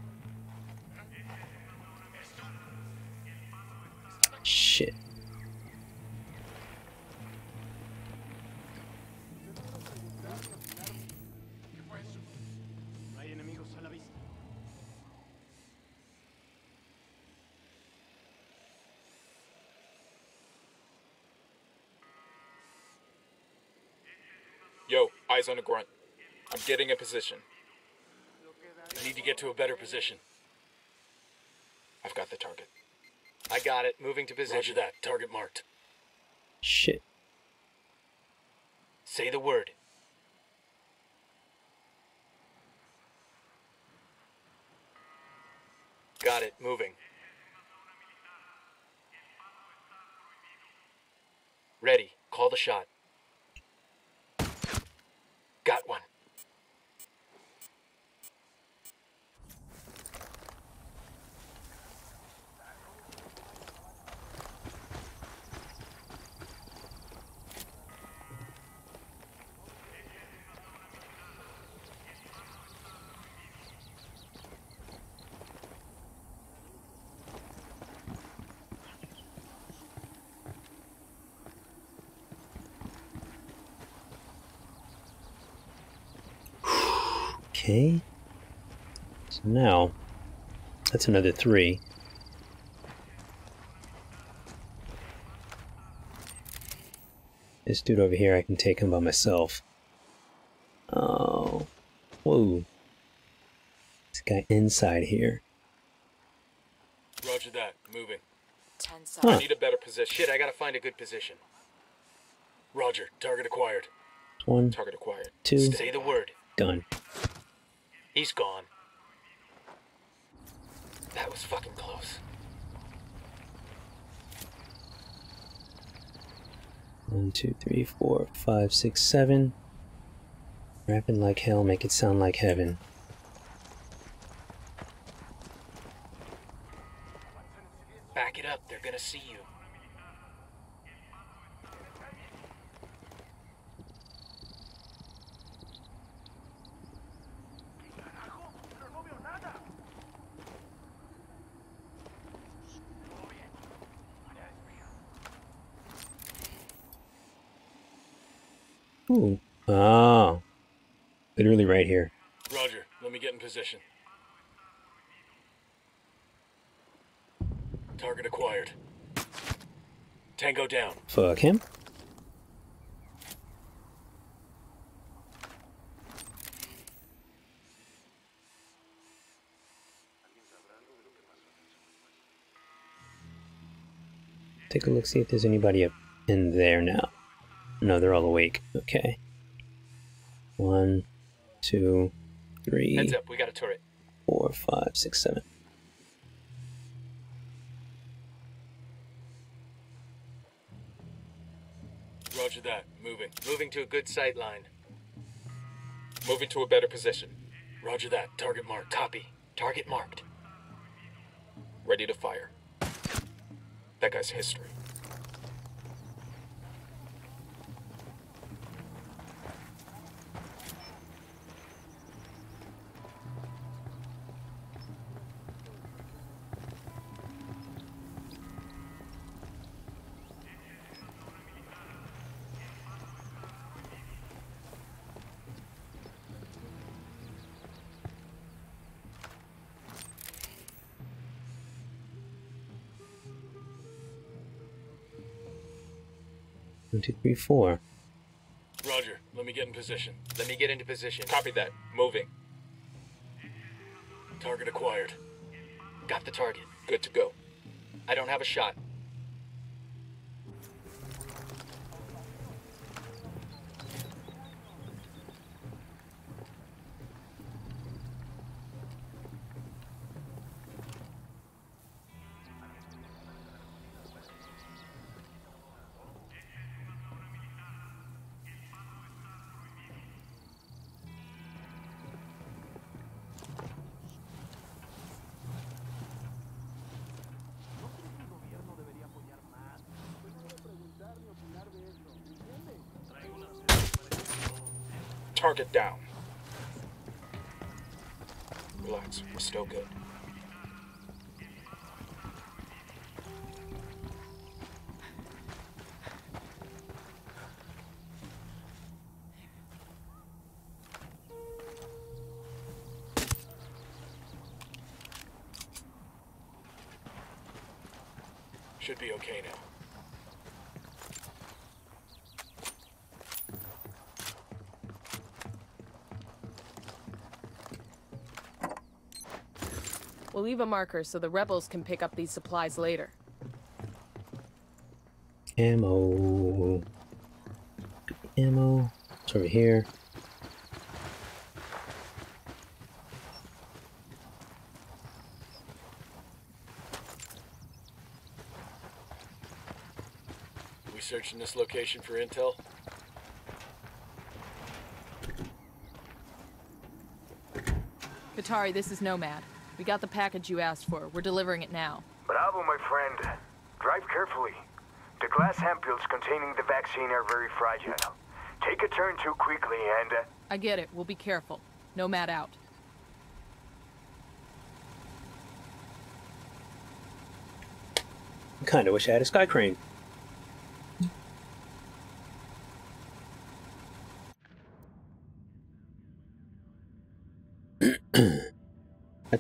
Shit. Hay enemigos a la vista. Yo, eyes on the grunt. I'm getting a position. I need to get to a better position. I've got the target. I got it. Moving to position. Roger that. Target marked. Shit. Say the word. Got it. Moving. Ready. Call the shot. Got one. Okay. So now, that's another three. This dude over here, I can take him by myself. Oh. Whoa. This guy inside here. Roger that. Moving. Ten Huh. I need a better position. Shit, I gotta find a good position. Roger. Target acquired. One, Target acquired. two, Say the word. done. He's gone. That was fucking close. One, two, three, four, five, six, seven. Rapping like hell, make it sound like heaven. Back it up. They're gonna see you. Ooh. Oh. Literally right here. Roger. Let me get in position. Target acquired. Tango down. Fuck him. Take a look, see if there's anybody up in there now. No, they're all awake. Okay. One, two, three, Heads up. We got a turret. four, five, six, seven. Roger that. Moving. Moving to a good sight line. Moving to a better position. Roger that. Target marked. Copy. Target marked. Ready to fire. That guy's history. Two, three, four. Roger. Let me get in position. Let me get into position. Copy that. Moving. Target acquired. Got the target. Good to go. I don't have a shot. Target down. Relax, we're still good. Should be okay now. Leave a marker so the rebels can pick up these supplies later. Ammo. Ammo. It's over here. We searching this location for intel? Katari, this is Nomad. We got the package you asked for. We're delivering it now. Bravo, my friend. Drive carefully. The glass ampoules containing the vaccine are very fragile. Take a turn too quickly and... Uh, I get it. We'll be careful. Nomad out. Kinda wish I had a sky crane.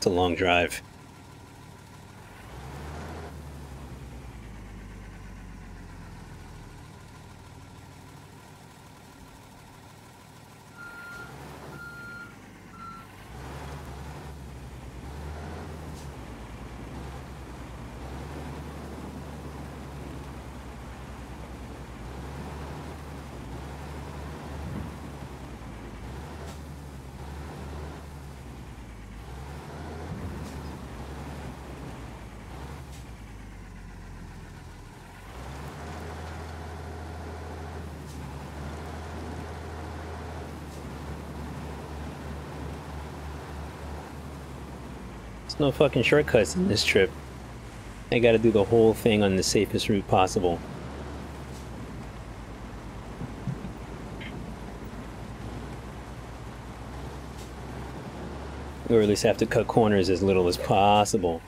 A long drive. No fucking shortcuts in this trip. I gotta do the whole thing on the safest route possible. Or at least have to cut corners as little as possible.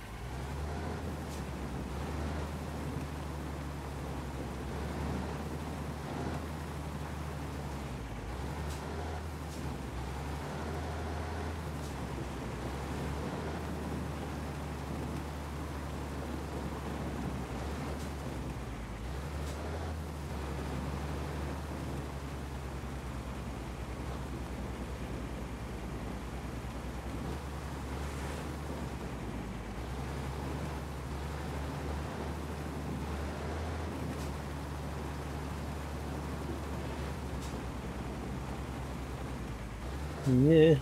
Yeah.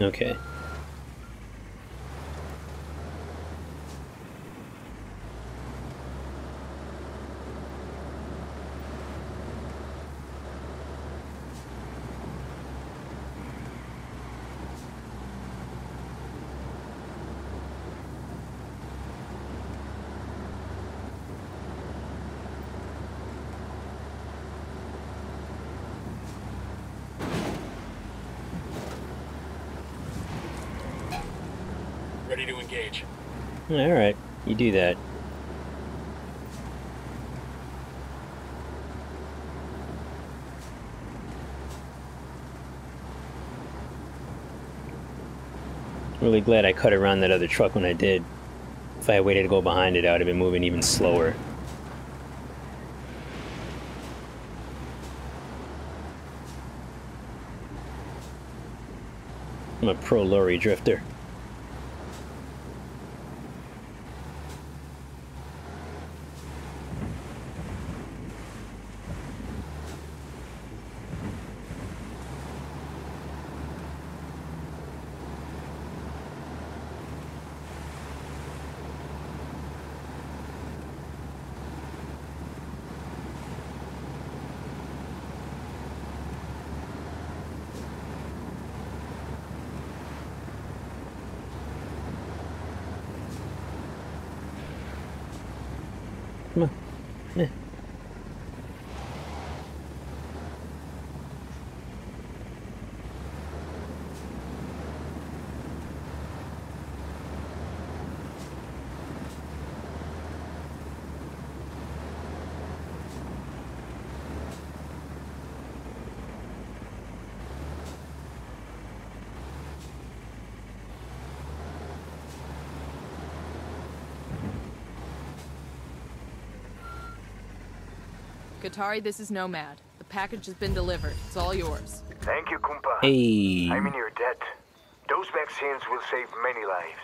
Okay. Ready to engage. Alright, you do that. Really glad I cut around that other truck when I did. If I had waited to go behind it, I would have been moving even slower. I'm a pro lorry drifter. Come on. Yeah. Katari, this is Nomad. The package has been delivered. It's all yours. Thank you, compa. Hey. I'm in your debt. Those vaccines will save many lives.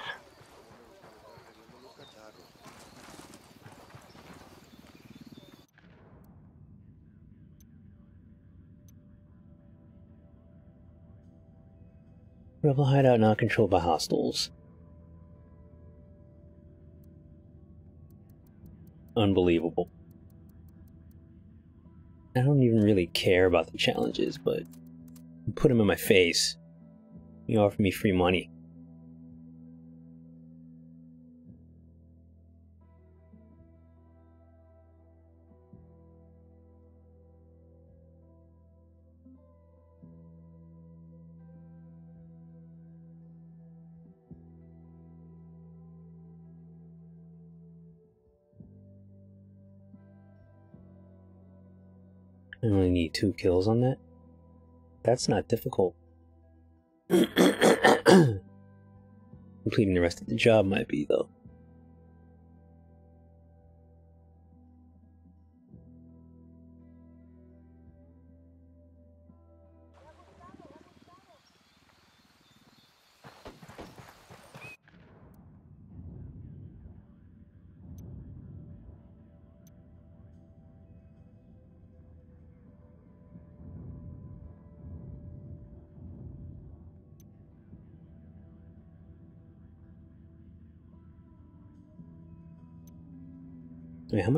Rebel hideout not controlled by hostiles. Unbelievable. I don't even really care about the challenges, but you put them in my face. You offer me free money. Only need two kills on that. That's not difficult. Completing the rest of the job might be, though.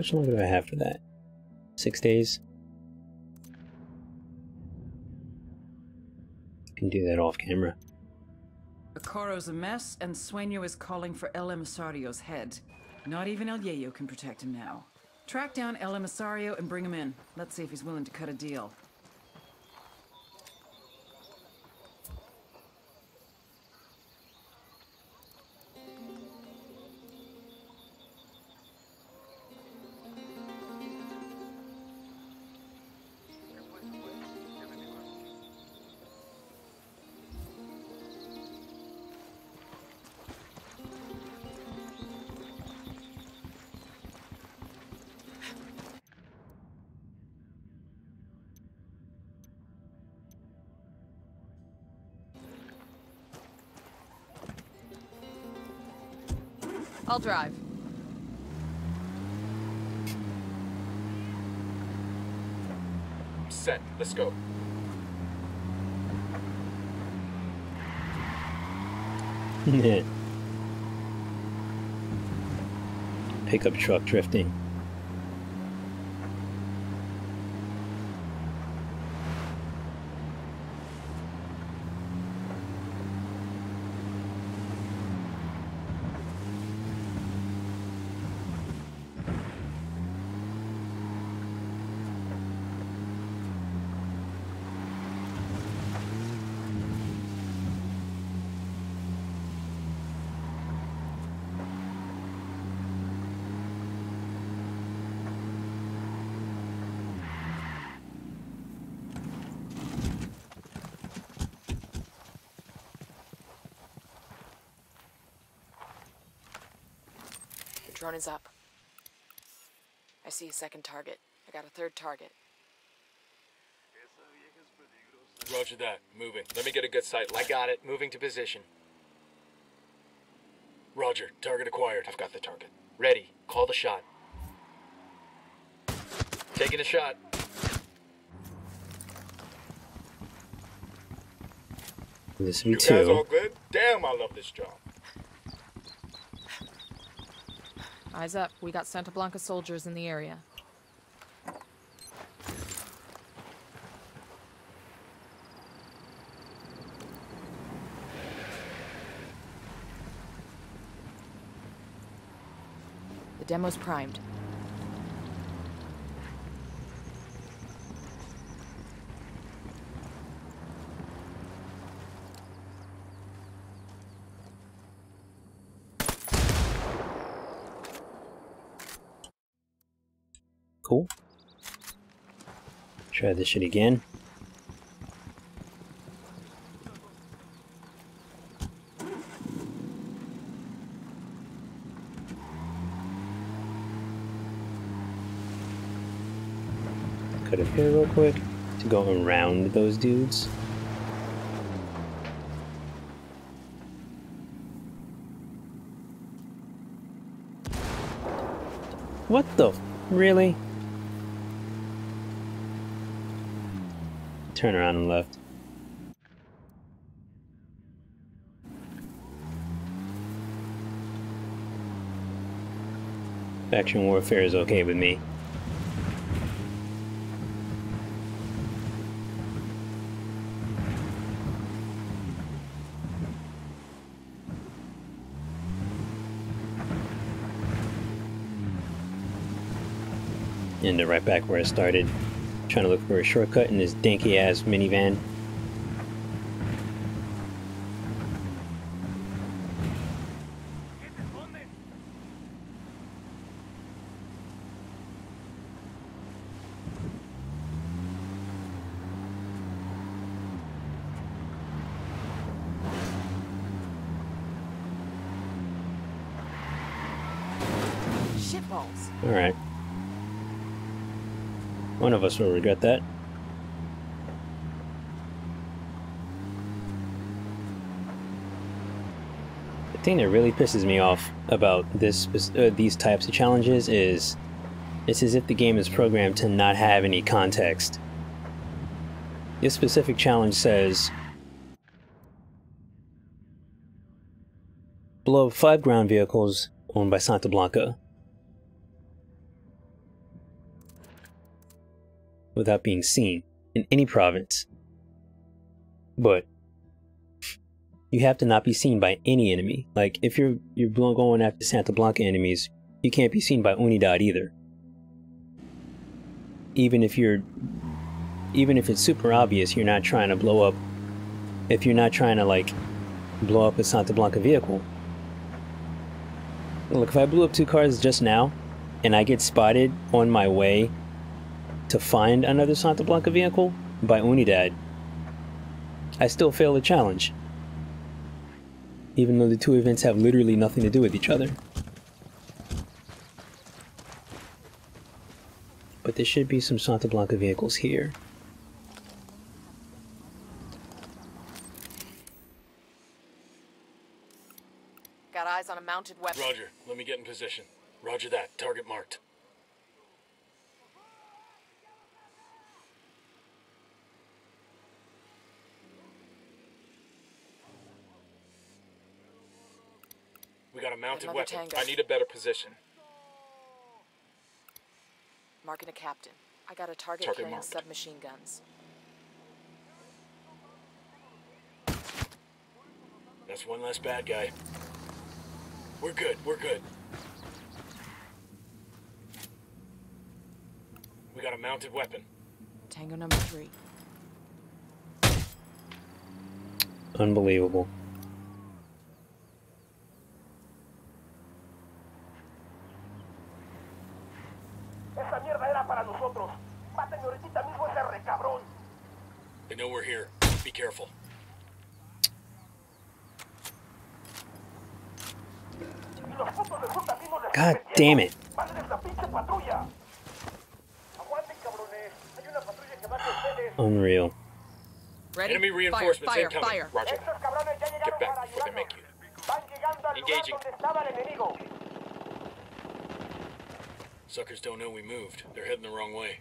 Much longer do I have for that? Six days? Can do that off camera. Ocoro's a mess, and Sueño is calling for El Emisario's head. Not even El Yayo can protect him now. Track down El Emisario and bring him in. Let's see if he's willing to cut a deal. I'll drive. Set. Let's go. Pickup truck drifting. Drone is up. I see a second target. I got a third target. Roger that. Moving. Let me get a good sight. I got it. Moving to position. Roger. Target acquired. I've got the target. Ready. Call the shot. Taking a shot. This will You be guys all good? Damn, I love this job. Eyes up. We got Santa Blanca soldiers in the area. The demo's primed. Try this shit again. Cut up here real quick to go around those dudes. What the? Really? Turn around and left. Faction warfare is okay with me. Ended right back where I started, trying to look for a shortcut in this dinky ass minivan. Shitballs. Alright. Us will regret that. The thing that really pisses me off about this uh, these types of challenges is it's as if the game is programmed to not have any context. This specific challenge says blow up five ground vehicles owned by Santa Blanca without being seen in any province. But you have to not be seen by any enemy. Like if you're you're going after Santa Blanca enemies, you can't be seen by Unidad either. Even if you're even if it's super obvious you're not trying to blow up if you're not trying to like blow up a Santa Blanca vehicle. Look, if I blew up two cars just now and I get spotted on my way to find another Santa Blanca vehicle by Unidad, I still fail the challenge. Even though the two events have literally nothing to do with each other. But there should be some Santa Blanca vehicles here. Got eyes on a mounted weapon. Roger. Let me get in position. Roger that. Target marked. We got a mounted Another weapon. tango. I need a better position. Marking a captain. I got a target, Target carrying marked. submachine guns. That's one less bad guy. We're good. We're good. We got a mounted weapon. Tango number three. Unbelievable. They know we're here. Be careful. Y los putos de Sur también nos les God damn it. ¡Manden esa pinche patrulla! Aguanten, cabrones. Hay una patrulla que va hacia ustedes. Unreal. Ready? Enemy reinforcements fire, incoming. fire, Roger. Estos cabrones ya Get back before they make you. Van llegando al lugar Engaging. donde estaba el enemigo. Suckers don't know we moved. They're heading the wrong way.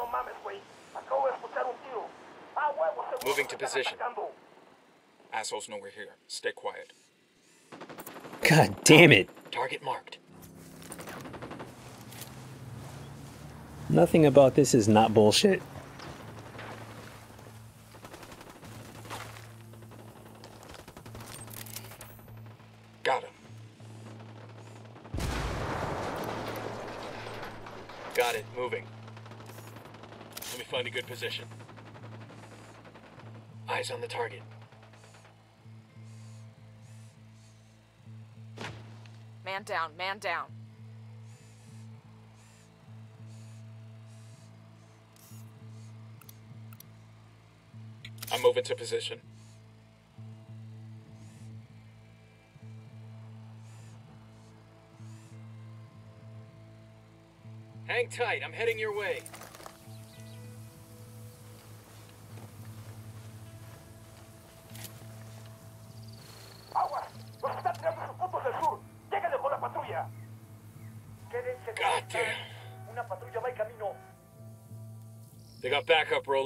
No mames, güey. Acabo de escuchar un tiro. Ah, huevo, seguro Moving to position. Assholes know we're here. Stay quiet. God damn it. Target marked. Nothing about this is not bullshit. Me find a good position. Eyes on the target. Man down, man down. I'm moving to position. Hang tight, I'm heading your way.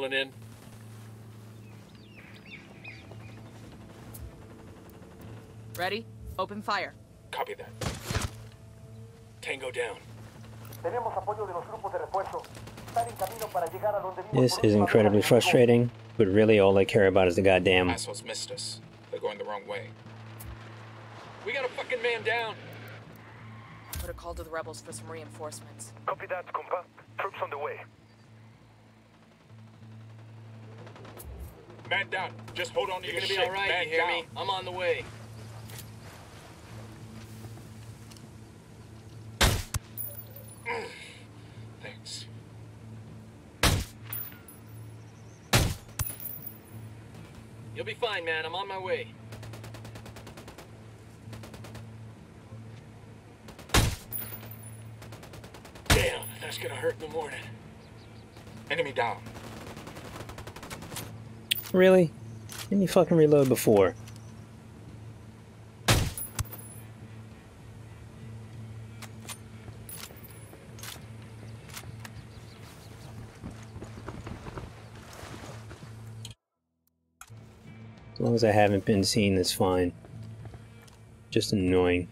Rolling in. Ready? Open fire. Copy that. Tango down. Tenemos apoyo de los grupos de refuerzo. Están en camino para llegar a donde vimos This is incredibly frustrating, but really all I care about is the goddamn Assholes missed us. They're going the wrong way. We got a fucking man down. Put a call to the rebels for some reinforcements. Copy that, compa. Troops on the way. Man down. Just hold on to You're your gonna be alright, Man you hear down. me? I'm on the way. Thanks. You'll be fine, man. I'm on my way. Damn, that's gonna hurt in the morning. Enemy down. Really? Didn't you fucking reload before? As long as I haven't been seen, that's fine. Just annoying.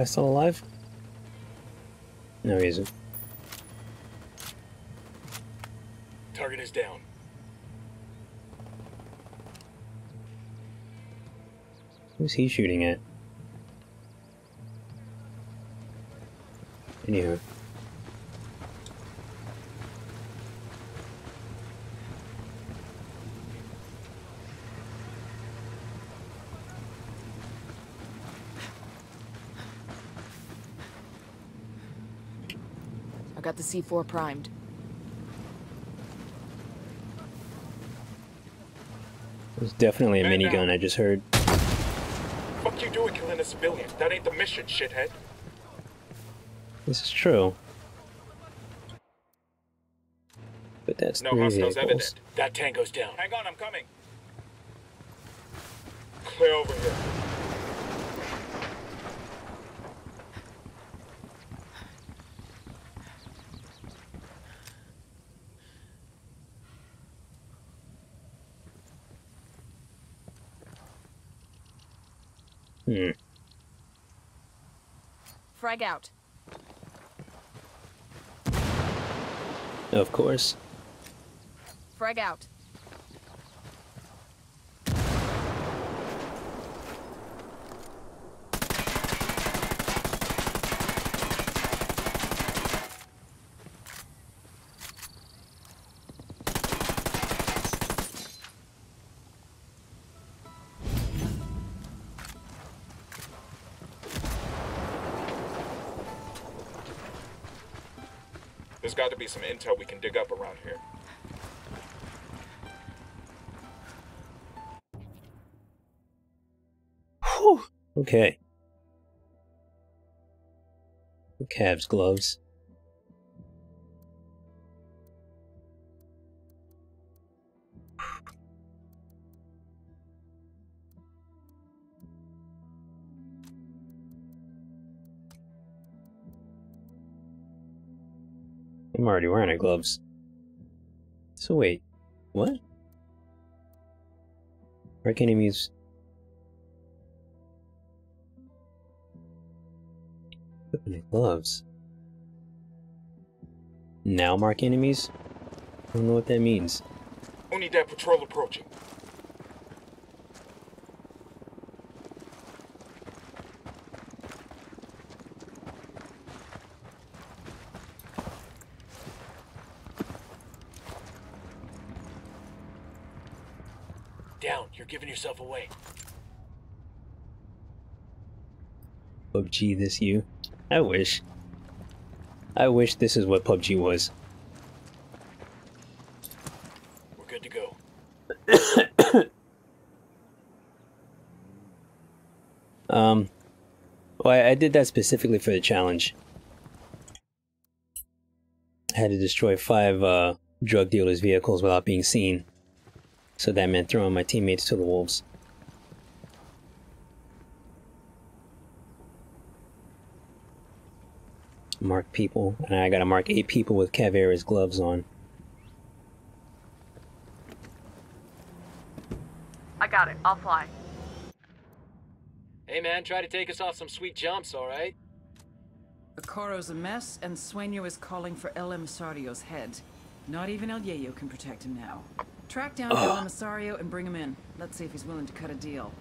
Guy still alive? No, he isn't. Target is down. Who's he shooting at? Anywho. C4 primed. It was definitely a minigun. I just heard. Fuck you doing killing a civilian? That ain't the mission, shithead. This is true. But that's No three hostiles vehicles. evident. That tango's down. Hang on, I'm coming. Clear over here. Hmm. Frag out. Of course. Frag out. Be some intel we can dig up around here. Whew. Okay. Caveira's gloves. Already wearing my gloves. So wait, what? Mark enemies. Gloves. Now mark enemies? I don't know what that means. Only that patrol approaching. Down. You're giving yourself away. PUBG this you? I wish. I wish this is what PUBG was. We're good to go. Um, well, I, I did that specifically for the challenge. I had to destroy five uh, drug dealers' vehicles without being seen. So that meant throwing my teammates to the wolves. Mark people, and I gotta mark eight people with Caveira's gloves on. I got it. I'll fly. Hey man, try to take us off some sweet jumps, alright? Ocoro's a mess, and Sueño is calling for El Emisario's head. Not even El Yayo can protect him now. Track down El Emisario and bring him in. Let's see if he's willing to cut a deal.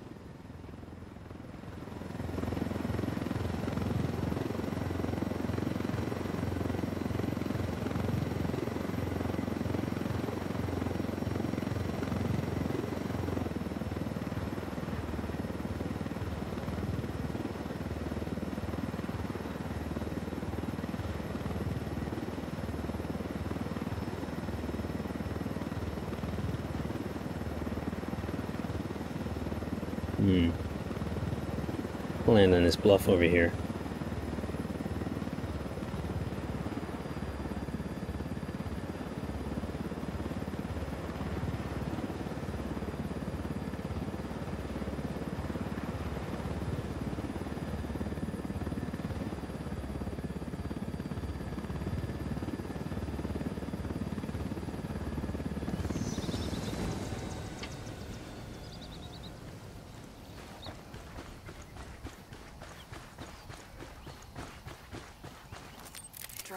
Land on this bluff over here.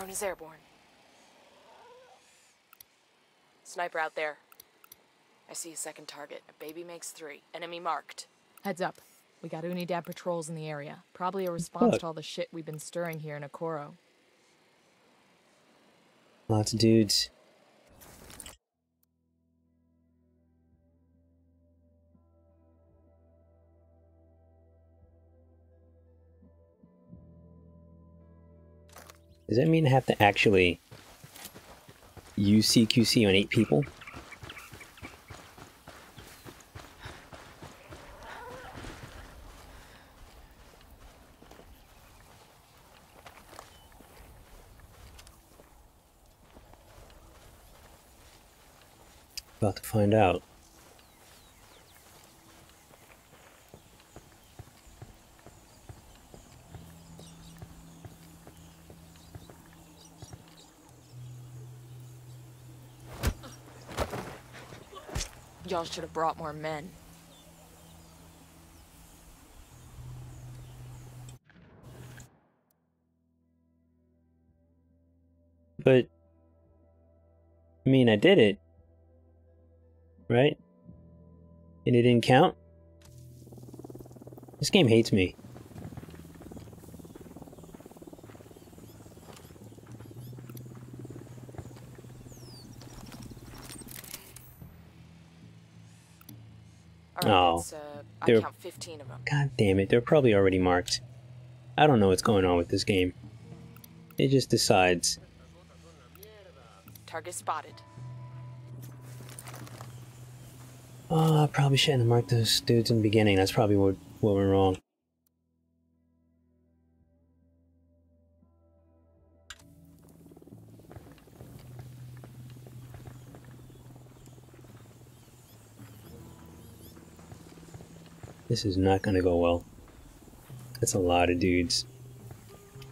Drone is airborne. Sniper out there. I see a second target. A baby makes three. Enemy marked. Heads up. We got Unidad patrols in the area. Probably a response Fuck. to all the shit we've been stirring here in Ocoro. Lots of dudes. Does that mean I have to actually use CQC on eight people? About to find out. Y'all should have brought more men. But I mean, I did it, right? And it didn't count. This game hates me. Right, Oh, let's, uh, I they're- count 15 of them. God damn it, they're probably already marked. I don't know what's going on with this game. It just decides. Target spotted. Oh, I probably shouldn't have marked those dudes in the beginning. That's probably what, what went wrong. This is not gonna go well. That's a lot of dudes.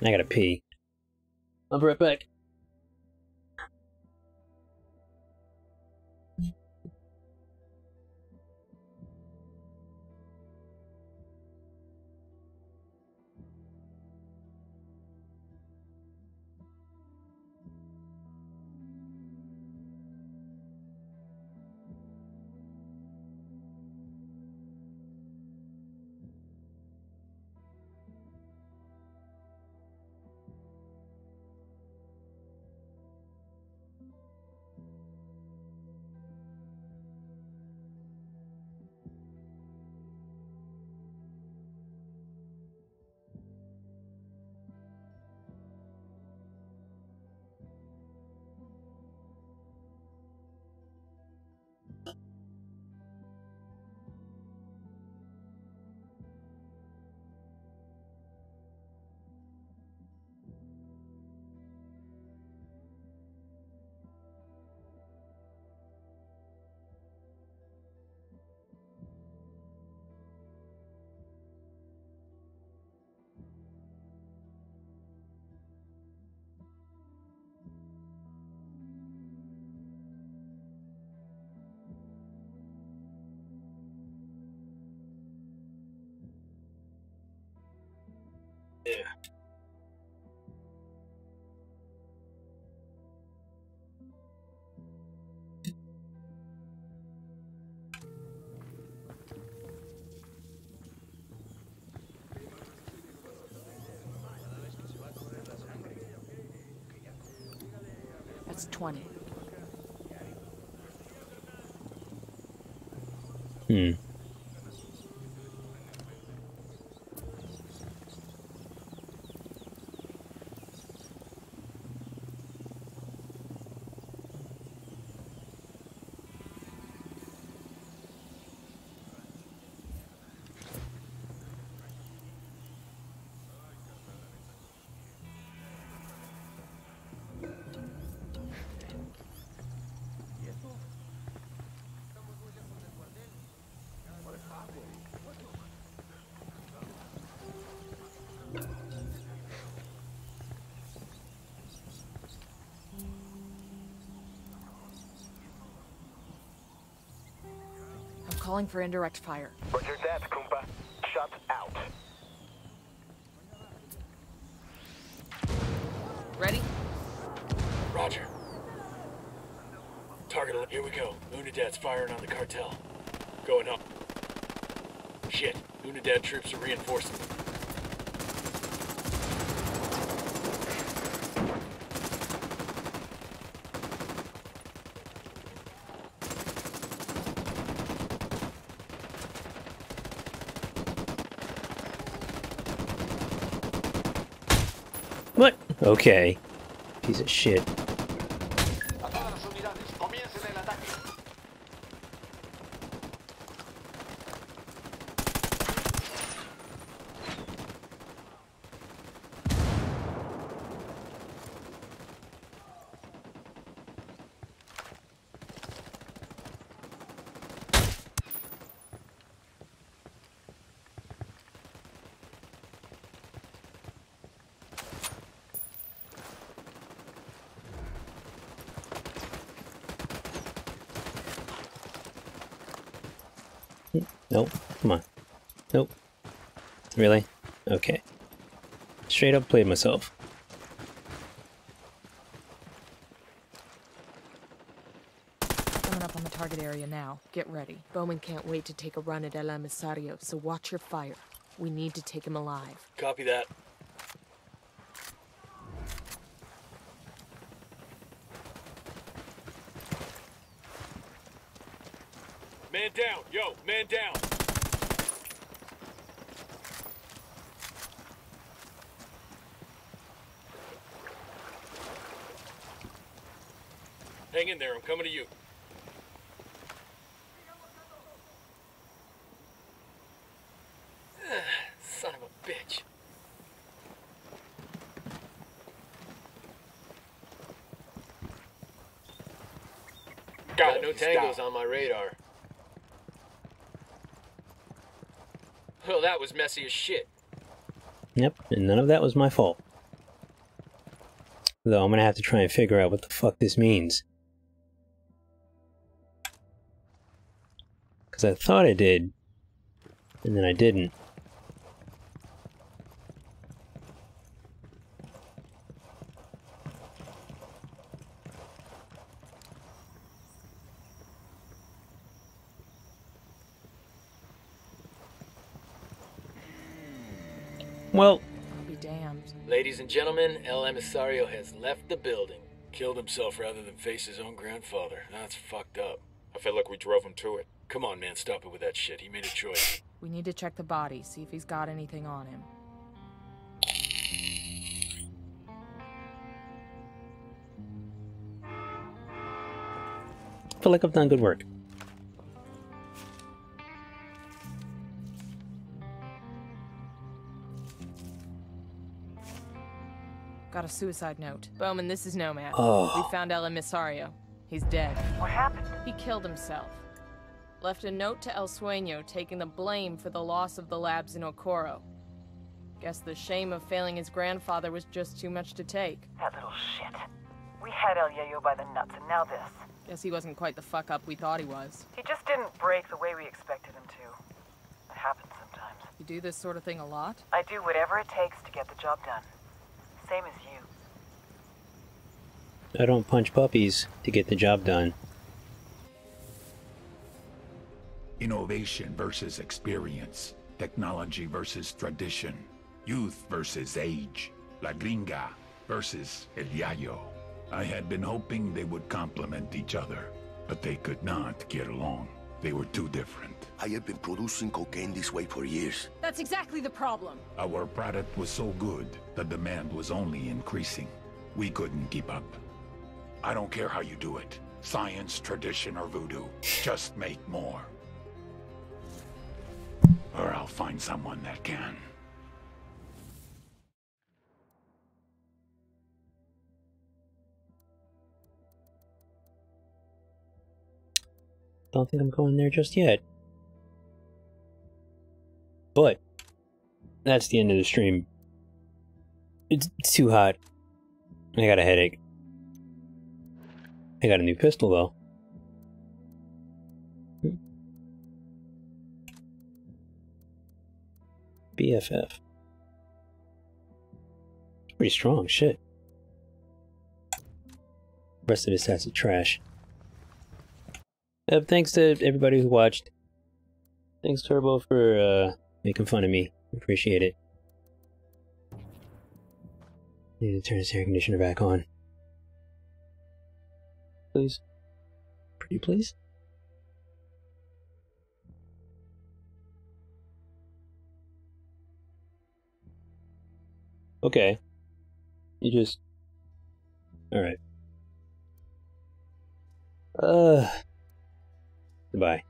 I gotta pee. I'll be right back. do. That's 20. Hmm. Calling for indirect fire. Roger that, compa. Shut out. Ready? Roger. Target, al- here we go. Unidad's firing on the cartel. Going up. Shit, Unidad troops are reinforcing. What? Okay. Piece of shit. A todas las unidades, comiencen el ataque. Nope. Come on. Nope. Really? Okay. Straight up played myself. Coming up on the target area now. Get ready. Bowman can't wait to take a run at El Emisario, so watch your fire. We need to take him alive. Copy that. Man down, yo, man down. Hang in there, I'm coming to you. Son of a bitch. No tangos on my radar. Well, that was messy as shit. Yep, and none of that was my fault. Though I'm gonna have to try and figure out what the fuck this means. Because I thought I did, and then I didn't. Well, I'll be damned. Ladies and gentlemen, El Emisario has left the building. Killed himself rather than face his own grandfather. That's fucked up. I feel like we drove him to it. Come on, man, stop it with that shit. He made a choice. We need to check the body, see if he's got anything on him. I feel like I've done good work. Got a suicide note. Bowman, this is Nomad. Oh. We found El Emisario. He's dead. What happened? He killed himself. Left a note to El Sueño taking the blame for the loss of the labs in Ocoro. Guess the shame of failing his grandfather was just too much to take. That little shit. We had El Yayo by the nuts, and now this. Guess he wasn't quite the fuck up we thought he was. He just didn't break the way we expected him to. It happens sometimes. You do this sort of thing a lot? I do whatever it takes to get the job done. Same as you. I don't punch puppies to get the job done. Innovation versus experience. Technology versus tradition. Youth versus age. La Gringa versus El Yayo. I had been hoping they would complement each other, but they could not get along. They were too different. I have been producing cocaine this way for years. That's exactly the problem. Our product was so good, the demand was only increasing. We couldn't keep up. I don't care how you do it. Science, tradition, or voodoo. Just make more. Or I'll find someone that can. Don't think I'm going there just yet. But that's the end of the stream. It's, it's too hot. I got a headache. I got a new pistol though. BFF. Pretty strong, shit. rest of this has of trash. Uh, thanks to everybody who watched. Thanks Turbo for uh, making fun of me. Appreciate it. Need to turn this air conditioner back on. Please. Pretty please? Okay. You just... Alright. Uh... Goodbye.